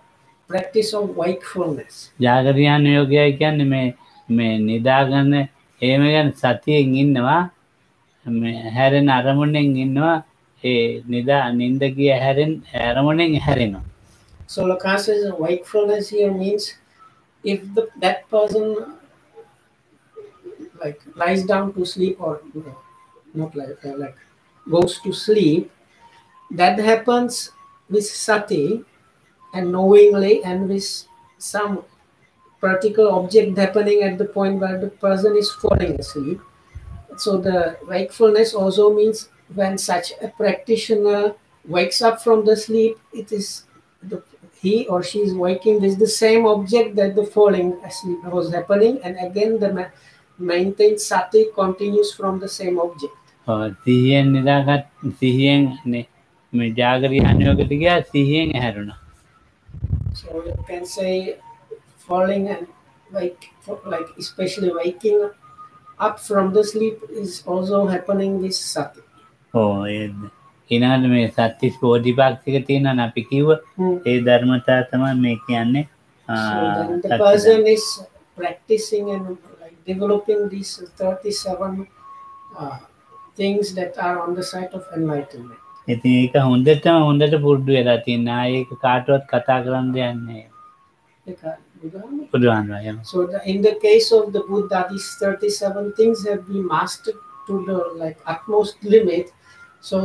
[SPEAKER 2] practice of wakefulness.
[SPEAKER 1] Jagaryan yoga කියන්නේ මේ මේ නිදාගන්න එහෙම කියන්නේ සතියෙන් ඉන්නවා මේ හැරෙන අරමුණෙන් ඉන්නවා ඒ නිදා නිින්ද ගිය හැරෙන් අරමුණෙන් හැරෙනවා
[SPEAKER 2] so Lacan says wakefulness here means if the, that person like lies down to sleep or not like uh, like goes to sleep that happens with sati and knowingly and with some particular object happening at the point where the person is falling asleep. So the wakefulness also means when such a practitioner wakes up from the sleep it is the, he or she is waking with the same object that the falling asleep was happening and again the ma- maintained sati continues from the same object
[SPEAKER 1] ඔව්, සිහියෙන් නිදාගත් සිහියෙන් නේ- මේ ජාගරයානයෝගට ගියා සිහියෙන් හැරුණා
[SPEAKER 2] so you can say falling and wake like especially waking up from the sleep is also happening with sati.
[SPEAKER 1] ඕ එනාට මේ සත්තිස් බෝධිපාක්තික තියෙන අපි කිව්ව
[SPEAKER 2] Hmm.
[SPEAKER 1] ඒ ධර්මතා තමයි මේ කියන්නේ
[SPEAKER 2] So
[SPEAKER 1] ආ,
[SPEAKER 2] then the
[SPEAKER 1] සත්‍ය
[SPEAKER 2] person is practicing and like developing these 37 uh, things that are on the side of enlightenment.
[SPEAKER 1] ඉතින් ඒක හොඳටම හොඳට පුරුදු වෙලා තියෙන ඒක කාටවත් කතා කරන්න දෙන්නේ
[SPEAKER 2] Like, uh, Buddha-
[SPEAKER 1] පුදුහන්වයම
[SPEAKER 2] So the, in the case of the Buddha, these 37 things have been mastered to the like utmost limit. So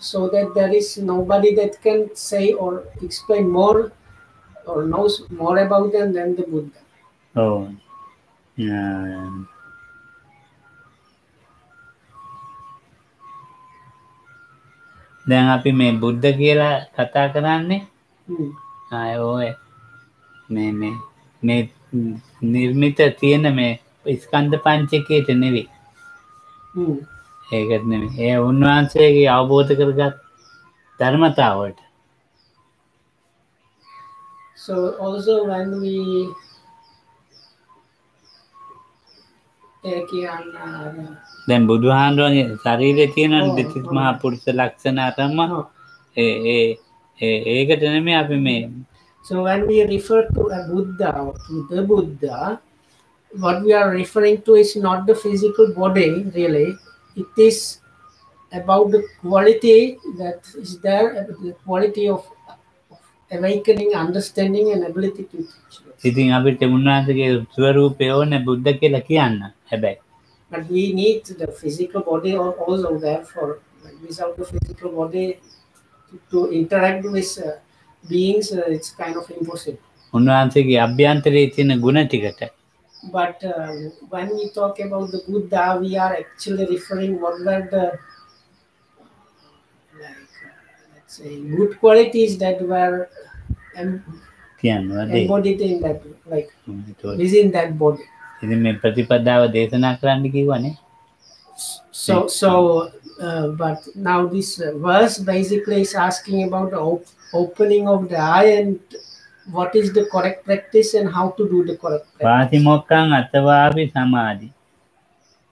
[SPEAKER 2] so that there is nobody that can say or explain more or knows more about them than the Buddha.
[SPEAKER 1] ඕ දැන් අපි මේ බුද්ධ කියලා කතා කරන්නේ
[SPEAKER 2] Hmm.
[SPEAKER 1] ආය ඔය මේ මේ මේ නිර්මිත තියෙන මේ ස්කන්ධ පංචකයට නෙවෙයි ඒකට නෙමෙයි ඒ උන්වහන්සේගේ අවබෝධ කරගත් ධර්මතාවට
[SPEAKER 2] So also when we
[SPEAKER 1] දැන් බුදුහාන්දුවන්ගේ ශරීරය තියෙන දෙතිස්. මහා පුරුෂ ලක්ෂණ ඒ- ඒකට නෙමෙයි අපි මේ
[SPEAKER 2] So when we refer to a Buddha or to the Buddha, what we are referring to is not the physical body really. It is about the quality that is there, the quality of, of awakening, understanding, and ability to teach.
[SPEAKER 1] ඉතින් අපිට උන්වහන්සේගේ ස්වරූපය ඕන බුද්ධ කියලා කියන්න හැබැයි
[SPEAKER 2] But we need the physical body al- also therefore without the physical body to, to interact with uh, beings, uh, it's kind of impossible.
[SPEAKER 1] උන්වහන්සේගේ අභ්‍යන්තරයේ තියෙන ගුණ ටිකට
[SPEAKER 2] But uh, when we talk about the Buddha, we are actually referring what were the like uh, let's say good qualities that were em-
[SPEAKER 1] කියන්න වදේ
[SPEAKER 2] embodied in that like
[SPEAKER 1] ඒතකොට
[SPEAKER 2] within that body.
[SPEAKER 1] ඉතින් මේ ප්‍රතිපදාව දේශනා කරන්න කිව්වනේ
[SPEAKER 2] So so uh, but now this uh, verse basically is asking about the op- opening of the eye and what is the correct practice and how to do the correct practice.
[SPEAKER 1] පාතිමොක්කං අතවාපි සමාධි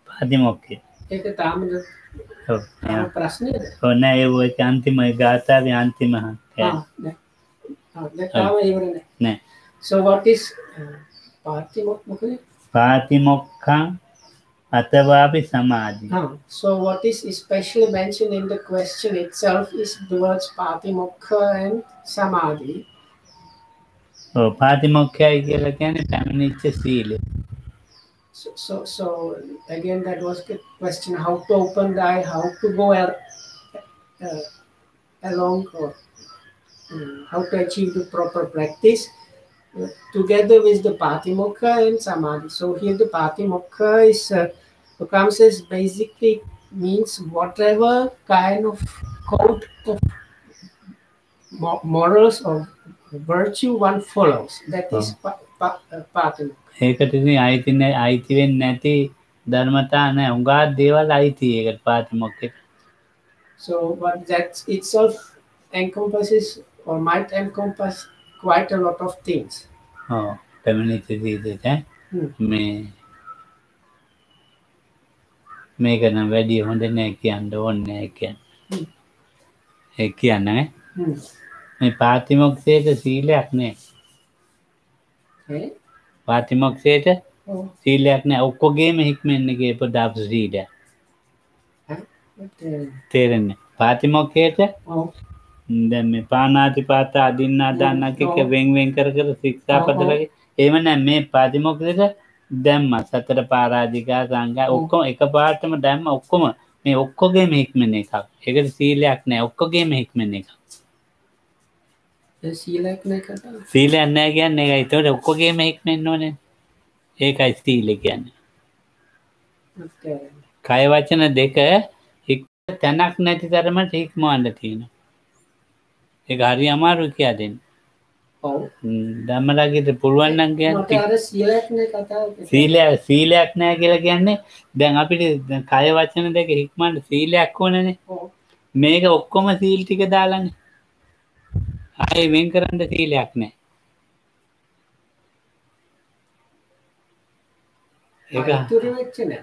[SPEAKER 1] පාතිමොක්කේ
[SPEAKER 2] ඒක තාමද
[SPEAKER 1] ඔව්
[SPEAKER 2] තාම ප්‍රශ්නයද?
[SPEAKER 1] ඔන්න ඒ ඔය අන්තිම ගාථාවේ අන්තිම
[SPEAKER 2] Ah, that, ah, that තාම ඉවර නැහැ.
[SPEAKER 1] නෑ
[SPEAKER 2] So what is uh, පාතිමොක් මොකද?
[SPEAKER 1] පාතිමොක්කං අතවාපි සමාධි
[SPEAKER 2] Huh. So what is especially mentioned in the question itself is the words patimokha and samadhi.
[SPEAKER 1] ඔව් පාතිමොක්කයයි කියලා කියන්නේ පැමිණිච්ච සීලය
[SPEAKER 2] So, so, so again, that was the question: how to open the eye, how to go al- uh, along, or uh, how to achieve the proper practice, uh, together with the patimokha and samadhi. So here, the patimokha is uh, Tukam says basically means whatever kind of code of mo- morals or virtue one follows. That is pa- pa- uh, patimokha.
[SPEAKER 1] ඒකට ඉතින් අයිති නෑ අයිති වෙන්නේ නැති ධර්මතා නෑ උඟා දේවල් අයිති ඒකට පාතිමොක්කෙට
[SPEAKER 2] So, but that itself encompasses or might encompass quite a lot of things.
[SPEAKER 1] ඔව් පැමිණිච්ච සීලයට ඈ.
[SPEAKER 2] Hmm.
[SPEAKER 1] මේ මේක නම් වැඩි හොඳ නෑ කියන්න ඕනේ නෑ කියන්න
[SPEAKER 2] Hmm.
[SPEAKER 1] ඒ කියන්න ඈ.
[SPEAKER 2] Hmm.
[SPEAKER 1] මේ පාතිමොක්ෂයට සීලයක් නෑ. පාතිමොක්ෂයට සීලයක් නෑ. ඔක්කොගේම හික්මෙන්න්නගේ
[SPEAKER 2] පොඩක් සීඩ
[SPEAKER 1] තේරෙන්න. පාතිමොක්කයට දැ මේ පානාති පාත අදින්න අදන්නක වෙන්වෙන් කර කර
[SPEAKER 2] ශික්ෂා
[SPEAKER 1] පතරගේ ඒම නෑ. මේ පාතිමොක්ෂයට දැම්ම. සතර පාරාධිකා
[SPEAKER 2] සංග
[SPEAKER 1] ඔක්කොම එක පාටම දැම්ම. ඔක්කොම මේ ඔක්කොගේ මෙහික්මන එකක්. එකට සීලයක් නෑ.
[SPEAKER 2] ඔක්කොගේ මෙහික්මන එකක්.
[SPEAKER 1] සීල ඇන්න කියන්න එක තොට ඔක්කොගේ මෙෙක්මෙන් ඕන. ඒකයි ස්තීල කියන්න. කය වචන දෙක තැනක් නැති තරමට හික්ම අන්න තියෙන ඒ හරි අමාරු කියා දෙන්න. දම්මලාගේට
[SPEAKER 2] පුළුවන්නන්
[SPEAKER 1] කිය
[SPEAKER 2] සීල සීලයක් නෑ
[SPEAKER 1] කියලා කියන්නේ දැන් අපිට කය වචන දෙක හික්මට සීලයක් ඕනනේ මේක ඔක්කොම සීල් ටික දාලන්නේ Hi, Winker and the Thiliakne.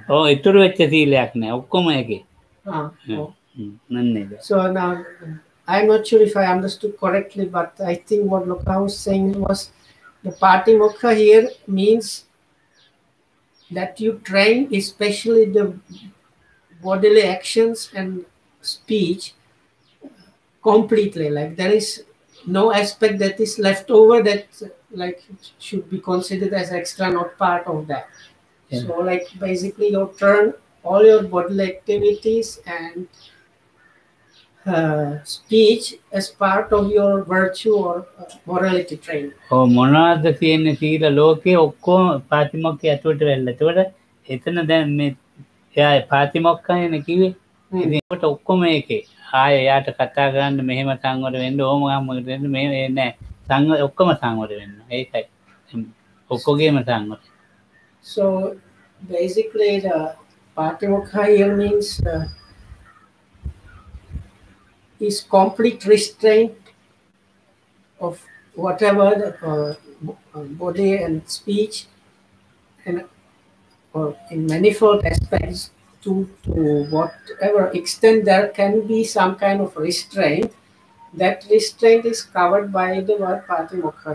[SPEAKER 2] Oh,
[SPEAKER 1] it
[SPEAKER 2] took
[SPEAKER 1] a
[SPEAKER 2] Thiliakne, Okomege. I'm not sure if I understood correctly, but I think what Loka was saying was the patimokha here means that you train, especially the bodily actions and speech completely. Like there is no aspect that is left over that like should be considered as extra, not part of that.
[SPEAKER 1] Yeah.
[SPEAKER 2] So like basically you turn all your bodily activities and uh, speech as part of your virtue or uh, morality training.
[SPEAKER 1] ඕ මොනවද තියෙන්නේ සීල ලෝකයේ ඔක්කෝ පාතිමොක්ක ඇතුවට වෙල්ල තවට එතන දැන් මේ එයා පාතිමොක්කයන කිවේ ඉදිට ඔක්කොම ඒකේ කතා කරන්න මෙහෙම සංවර වෙන්න මේ සංව ඔක්කොම සංවර වෙන්න. ඒකයි. ඔක්කොගේම සංවර.
[SPEAKER 2] So basically the patimokha here means uh, is complete restraint of whatever the, uh, body and speech and or in manifold aspects to, to whatever extent there can be some kind of restraint that restraint is covered by the word Patimokha.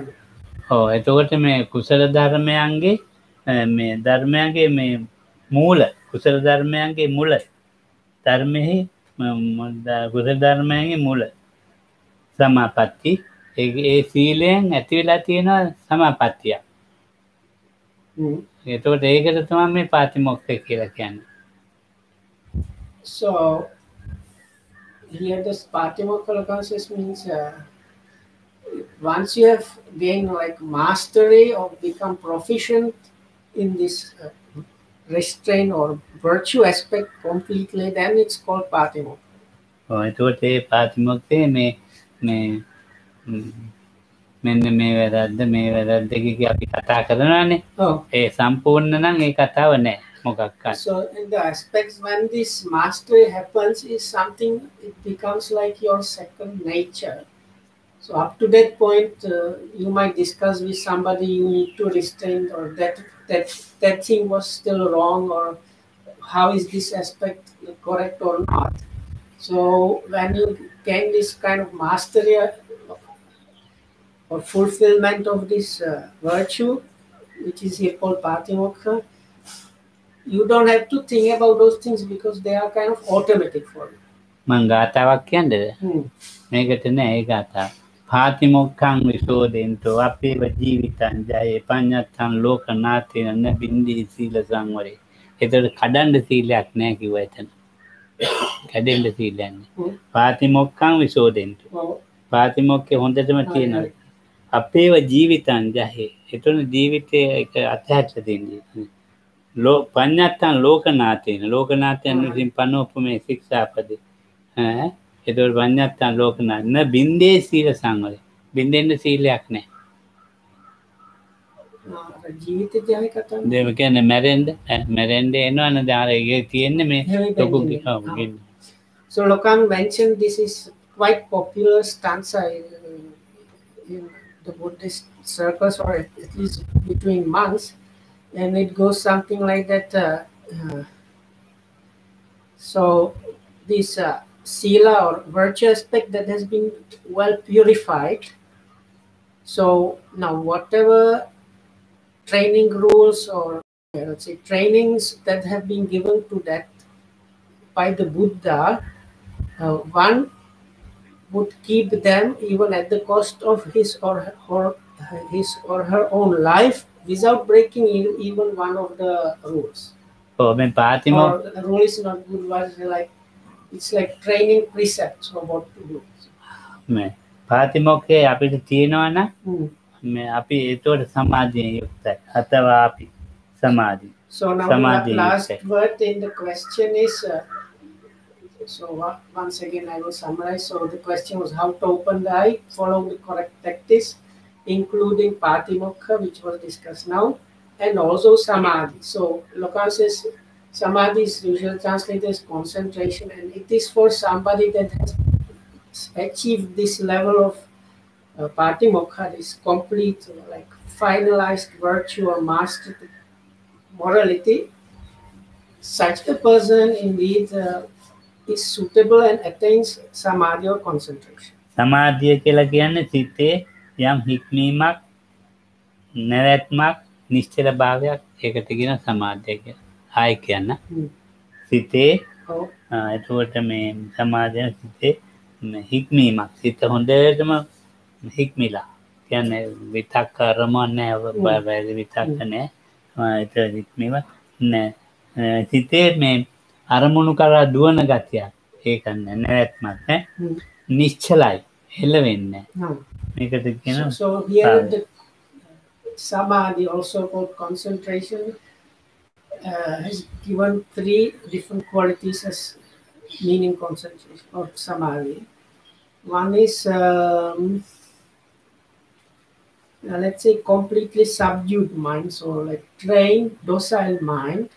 [SPEAKER 1] ඕ එතකොට මේ කුසල ධර්මයන්ගේ මේ ධර්මයන්ගේ මේ මූල කුසල ධර්මයන්ගේ මුල ධර්මෙහි කුසල ධර්මයන්ගේ මුල සමාපත්ති ඒ සීලයෙන් ඇතිවෙලා තියෙනවා සමාපත්තියක්. එතකොට ඒකට තමා මේ පාතිමොක්ක කියලා කියන්න
[SPEAKER 2] So here this Patimokka conscious means uh, once you have gained like mastery or become proficient in this uh, restraint or virtue aspect completely, then it's called Patimokka.
[SPEAKER 1] ඕ එතකොට ඒ පාතිමොක්කේ මේ මේ මෙන්න මේ වැරද්ද මේ වැරද්දක අපි කතා කරනවානේ.
[SPEAKER 2] Oh,
[SPEAKER 1] ඒ සම්පූර්ණ නම් ඒ කතාව නෑ
[SPEAKER 2] So in the aspects when this mastery happens is something, it becomes like your second nature. So up to that point, uh, you might discuss with somebody you need to restrain or that, that, that thing was still wrong or how is this aspect correct or not. So when you gain this kind of mastery or fulfillment of this uh, virtue, which is here called Patimokkha, you don't have to think about those things because they are kind of automatic for you.
[SPEAKER 1] මං ගාතාවක් කියන්නද. මේකට නෑ ඒ ගාතා. පාතිමොක්කං විශෝදෙන්තෝ අපේව ජීවිතන් ජය පඥත්තන් ලෝක නාතියන්න බින්දී සීල සංවරේ. එතට කඩන්ඩ සීලයක් නෑ කිව එතන. කැඩෙන්ඩ සීලයන්නේ
[SPEAKER 2] Hmm.
[SPEAKER 1] පාතිමොක්කං විශෝදෙන්තු.
[SPEAKER 2] Well,
[SPEAKER 1] පාතිමොක්කය හොඳටම තියෙන අපේව ජීවිතන් ජහේ. එතන ජීවිතය එක අත්හැට තින්නේ ලෝ පඥත්තන් ලෝකනාතයන ලෝකනාතයන් විසින් පනෝප මේ ශික්ෂාපද එතවට පඥත්තන් ලෝකනන්න බින්දේ සීල සංවල බින්දෙන්ට සීලයක් නෑ.
[SPEAKER 2] ජීවිත ජය කතා
[SPEAKER 1] දෙම කියන්න මැරෙන්ඩ මැරෙන්ඩ එනවන්න ධාරගේ තියෙන්නේ මේ ලොකු ගින්න.
[SPEAKER 2] So Lokang mentioned this is quite popular stanza in, in the Buddhist circles or at least between monks, and it goes something like that. Uh, uh, so this uh, sila or virtue aspect that has been well purified. So now whatever training rules or uh, let's say trainings that have been given to that by the Buddha, uh, one would keep them even at the cost of his or her, or his or her own life without breaking even one of the rules.
[SPEAKER 1] Oh, man, Patimo.
[SPEAKER 2] Or the rule is not good. Was like it's like training precepts of what to do.
[SPEAKER 1] मैं फातिमो के आप
[SPEAKER 2] इसे
[SPEAKER 1] तीनों है ना मैं आप ये तो समाधि युक्त है अथवा आप समाधि
[SPEAKER 2] so now the last word in the question is uh, so once again i will summarize so the question was how to open the eye follow the correct practice including patimokha, which was discussed now, and also samadhi. So Lokan says samadhi is usually translated as concentration, and it is for somebody that has achieved this level of uh, patimokha, this complete, uh, like finalized virtue or mastered morality, such a person indeed uh, is suitable and attains samadhi or concentration.
[SPEAKER 1] සමාධිය කියලා කියන්නේ සිතේ යම් හික්මීමක් නැවැත්මක් නිශ්චල භාවයක් ඒකට කියන සමාධිය කියලා. ආයි කියන්න. සිතේ එතකොට මේ සමාධිය සිතේ හික්මීමක්. සිත හොඳටම හික්මිලා. කියන්නේ විතක් කරමන්නේ විතක්ක නෑ එත හික්මීම නෑ සිතේ මේ අරමුණු කරා දුවන ගතියක්. ඒකන්න නැවැත්මක් නෑ
[SPEAKER 2] hmm.
[SPEAKER 1] නිශ්චලයි. හෙලවෙන්න
[SPEAKER 2] No. So, so, here the samadhi, also called concentration, uh, has given three different qualities as meaning concentration or samadhi. One is, um, uh, let's say, completely subdued mind, so like trained, docile mind,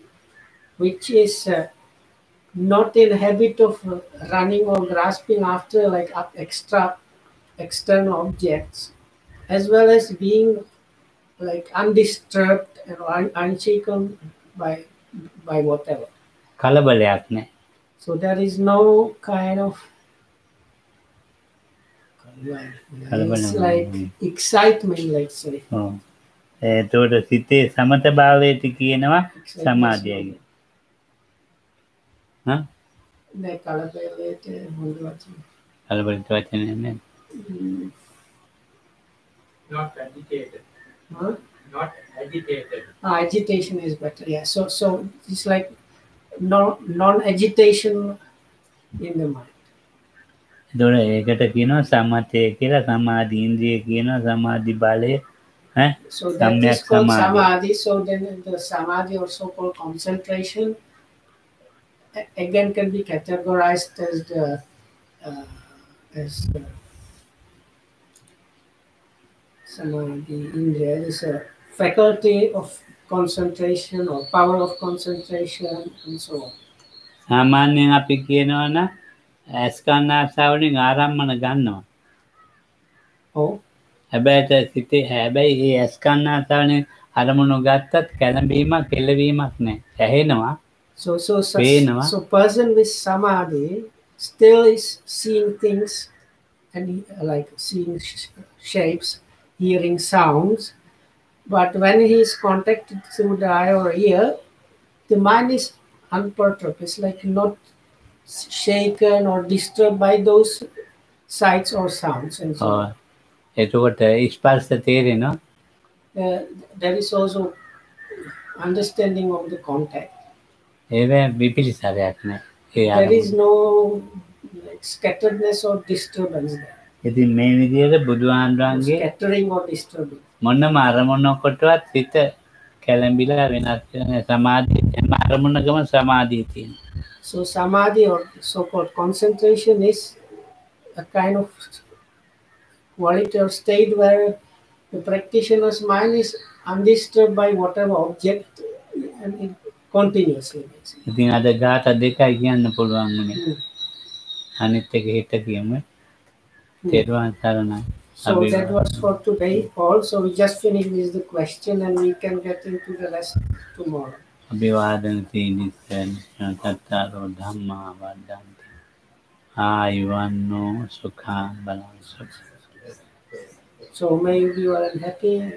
[SPEAKER 2] which is uh, not in habit of uh, running or grasping after like extra external objects, as well as being like undisturbed and un- unshaken by by whatever.
[SPEAKER 1] කලබලයක් නෑ
[SPEAKER 2] So there is no kind of it's like excitement, let's say.
[SPEAKER 1] ඔව්. එතකොට සිතේ සමත භාවයට කියනවා සමාධියගේ හ?
[SPEAKER 2] දැන් කලබලයට හොඳ වචන.
[SPEAKER 1] කලබලට වචනය නෑ
[SPEAKER 2] Mm,
[SPEAKER 3] Not agitated.
[SPEAKER 2] huh?
[SPEAKER 3] Not agitated.
[SPEAKER 2] Ah, agitation is better. Yeah. So so it's like non non-agitation in the mind.
[SPEAKER 1] එතකොට ඒකට කියනවා සමතය කියලා සමාධි ඉන්ද්‍රිය කියනවා සමාධි බලය ඈ?
[SPEAKER 2] So that is
[SPEAKER 1] Samyak
[SPEAKER 2] called
[SPEAKER 1] samadhi.
[SPEAKER 2] samadhi. So then the samadhi also called concentration a- again can be categorized as the uh, as the samadhi indriya is a faculty of concentration or power of concentration and so on.
[SPEAKER 1] සාමාන්‍යයෙන් අපි කියනවන ඇස්කන්න ආසාාවලින් ආරම්මන ගන්නවා
[SPEAKER 2] Oh,
[SPEAKER 1] හැබැයිට සිතේ හැබැයි ඒ ඇස්කන්න ආසාාවලින් අරමුණු ගත්තත් කැළඹීමක් කෙලවීමක් නෑ ඇහෙනවා
[SPEAKER 2] so so
[SPEAKER 1] Peenava.
[SPEAKER 2] so person with samadhi still is seeing things and like seeing sh- shapes, hearing sounds. But when he is contacted through the eye or ear, the mind is unperturbed. It's like not shaken or disturbed by those sights or sounds. And so oh,
[SPEAKER 1] it what uh, expand the theory, no?
[SPEAKER 2] Uh, there is also understanding of the contact. There is no scatteredness or disturbance there.
[SPEAKER 1] ඉතින් මේ විදියට බුදුහාන්දුරන්ගේ. මොන්නම අරමුණකොටවත් සිත කැළඹිලා වෙනස් වෙන සමාධිය එම අරමුණකම සමාධී තියෙන
[SPEAKER 2] So samadhi or so-called concentration is a kind of quality or state where the practitioner's mind is undisturbed by whatever object and it continuously.
[SPEAKER 1] ඉතින් අද ගාත දෙකයි කියන්න පුළුවන් වුණේ
[SPEAKER 2] Mm.
[SPEAKER 1] අනිත් එක හිට කියම
[SPEAKER 2] So that was for today all. So we just finished with the question and we can get into the lesson tomorrow.
[SPEAKER 1] Abhivadanti Nityan Tattaro Dhamma Vadanti Ayuvanno Sukha Balansa.
[SPEAKER 2] So may you be all happy.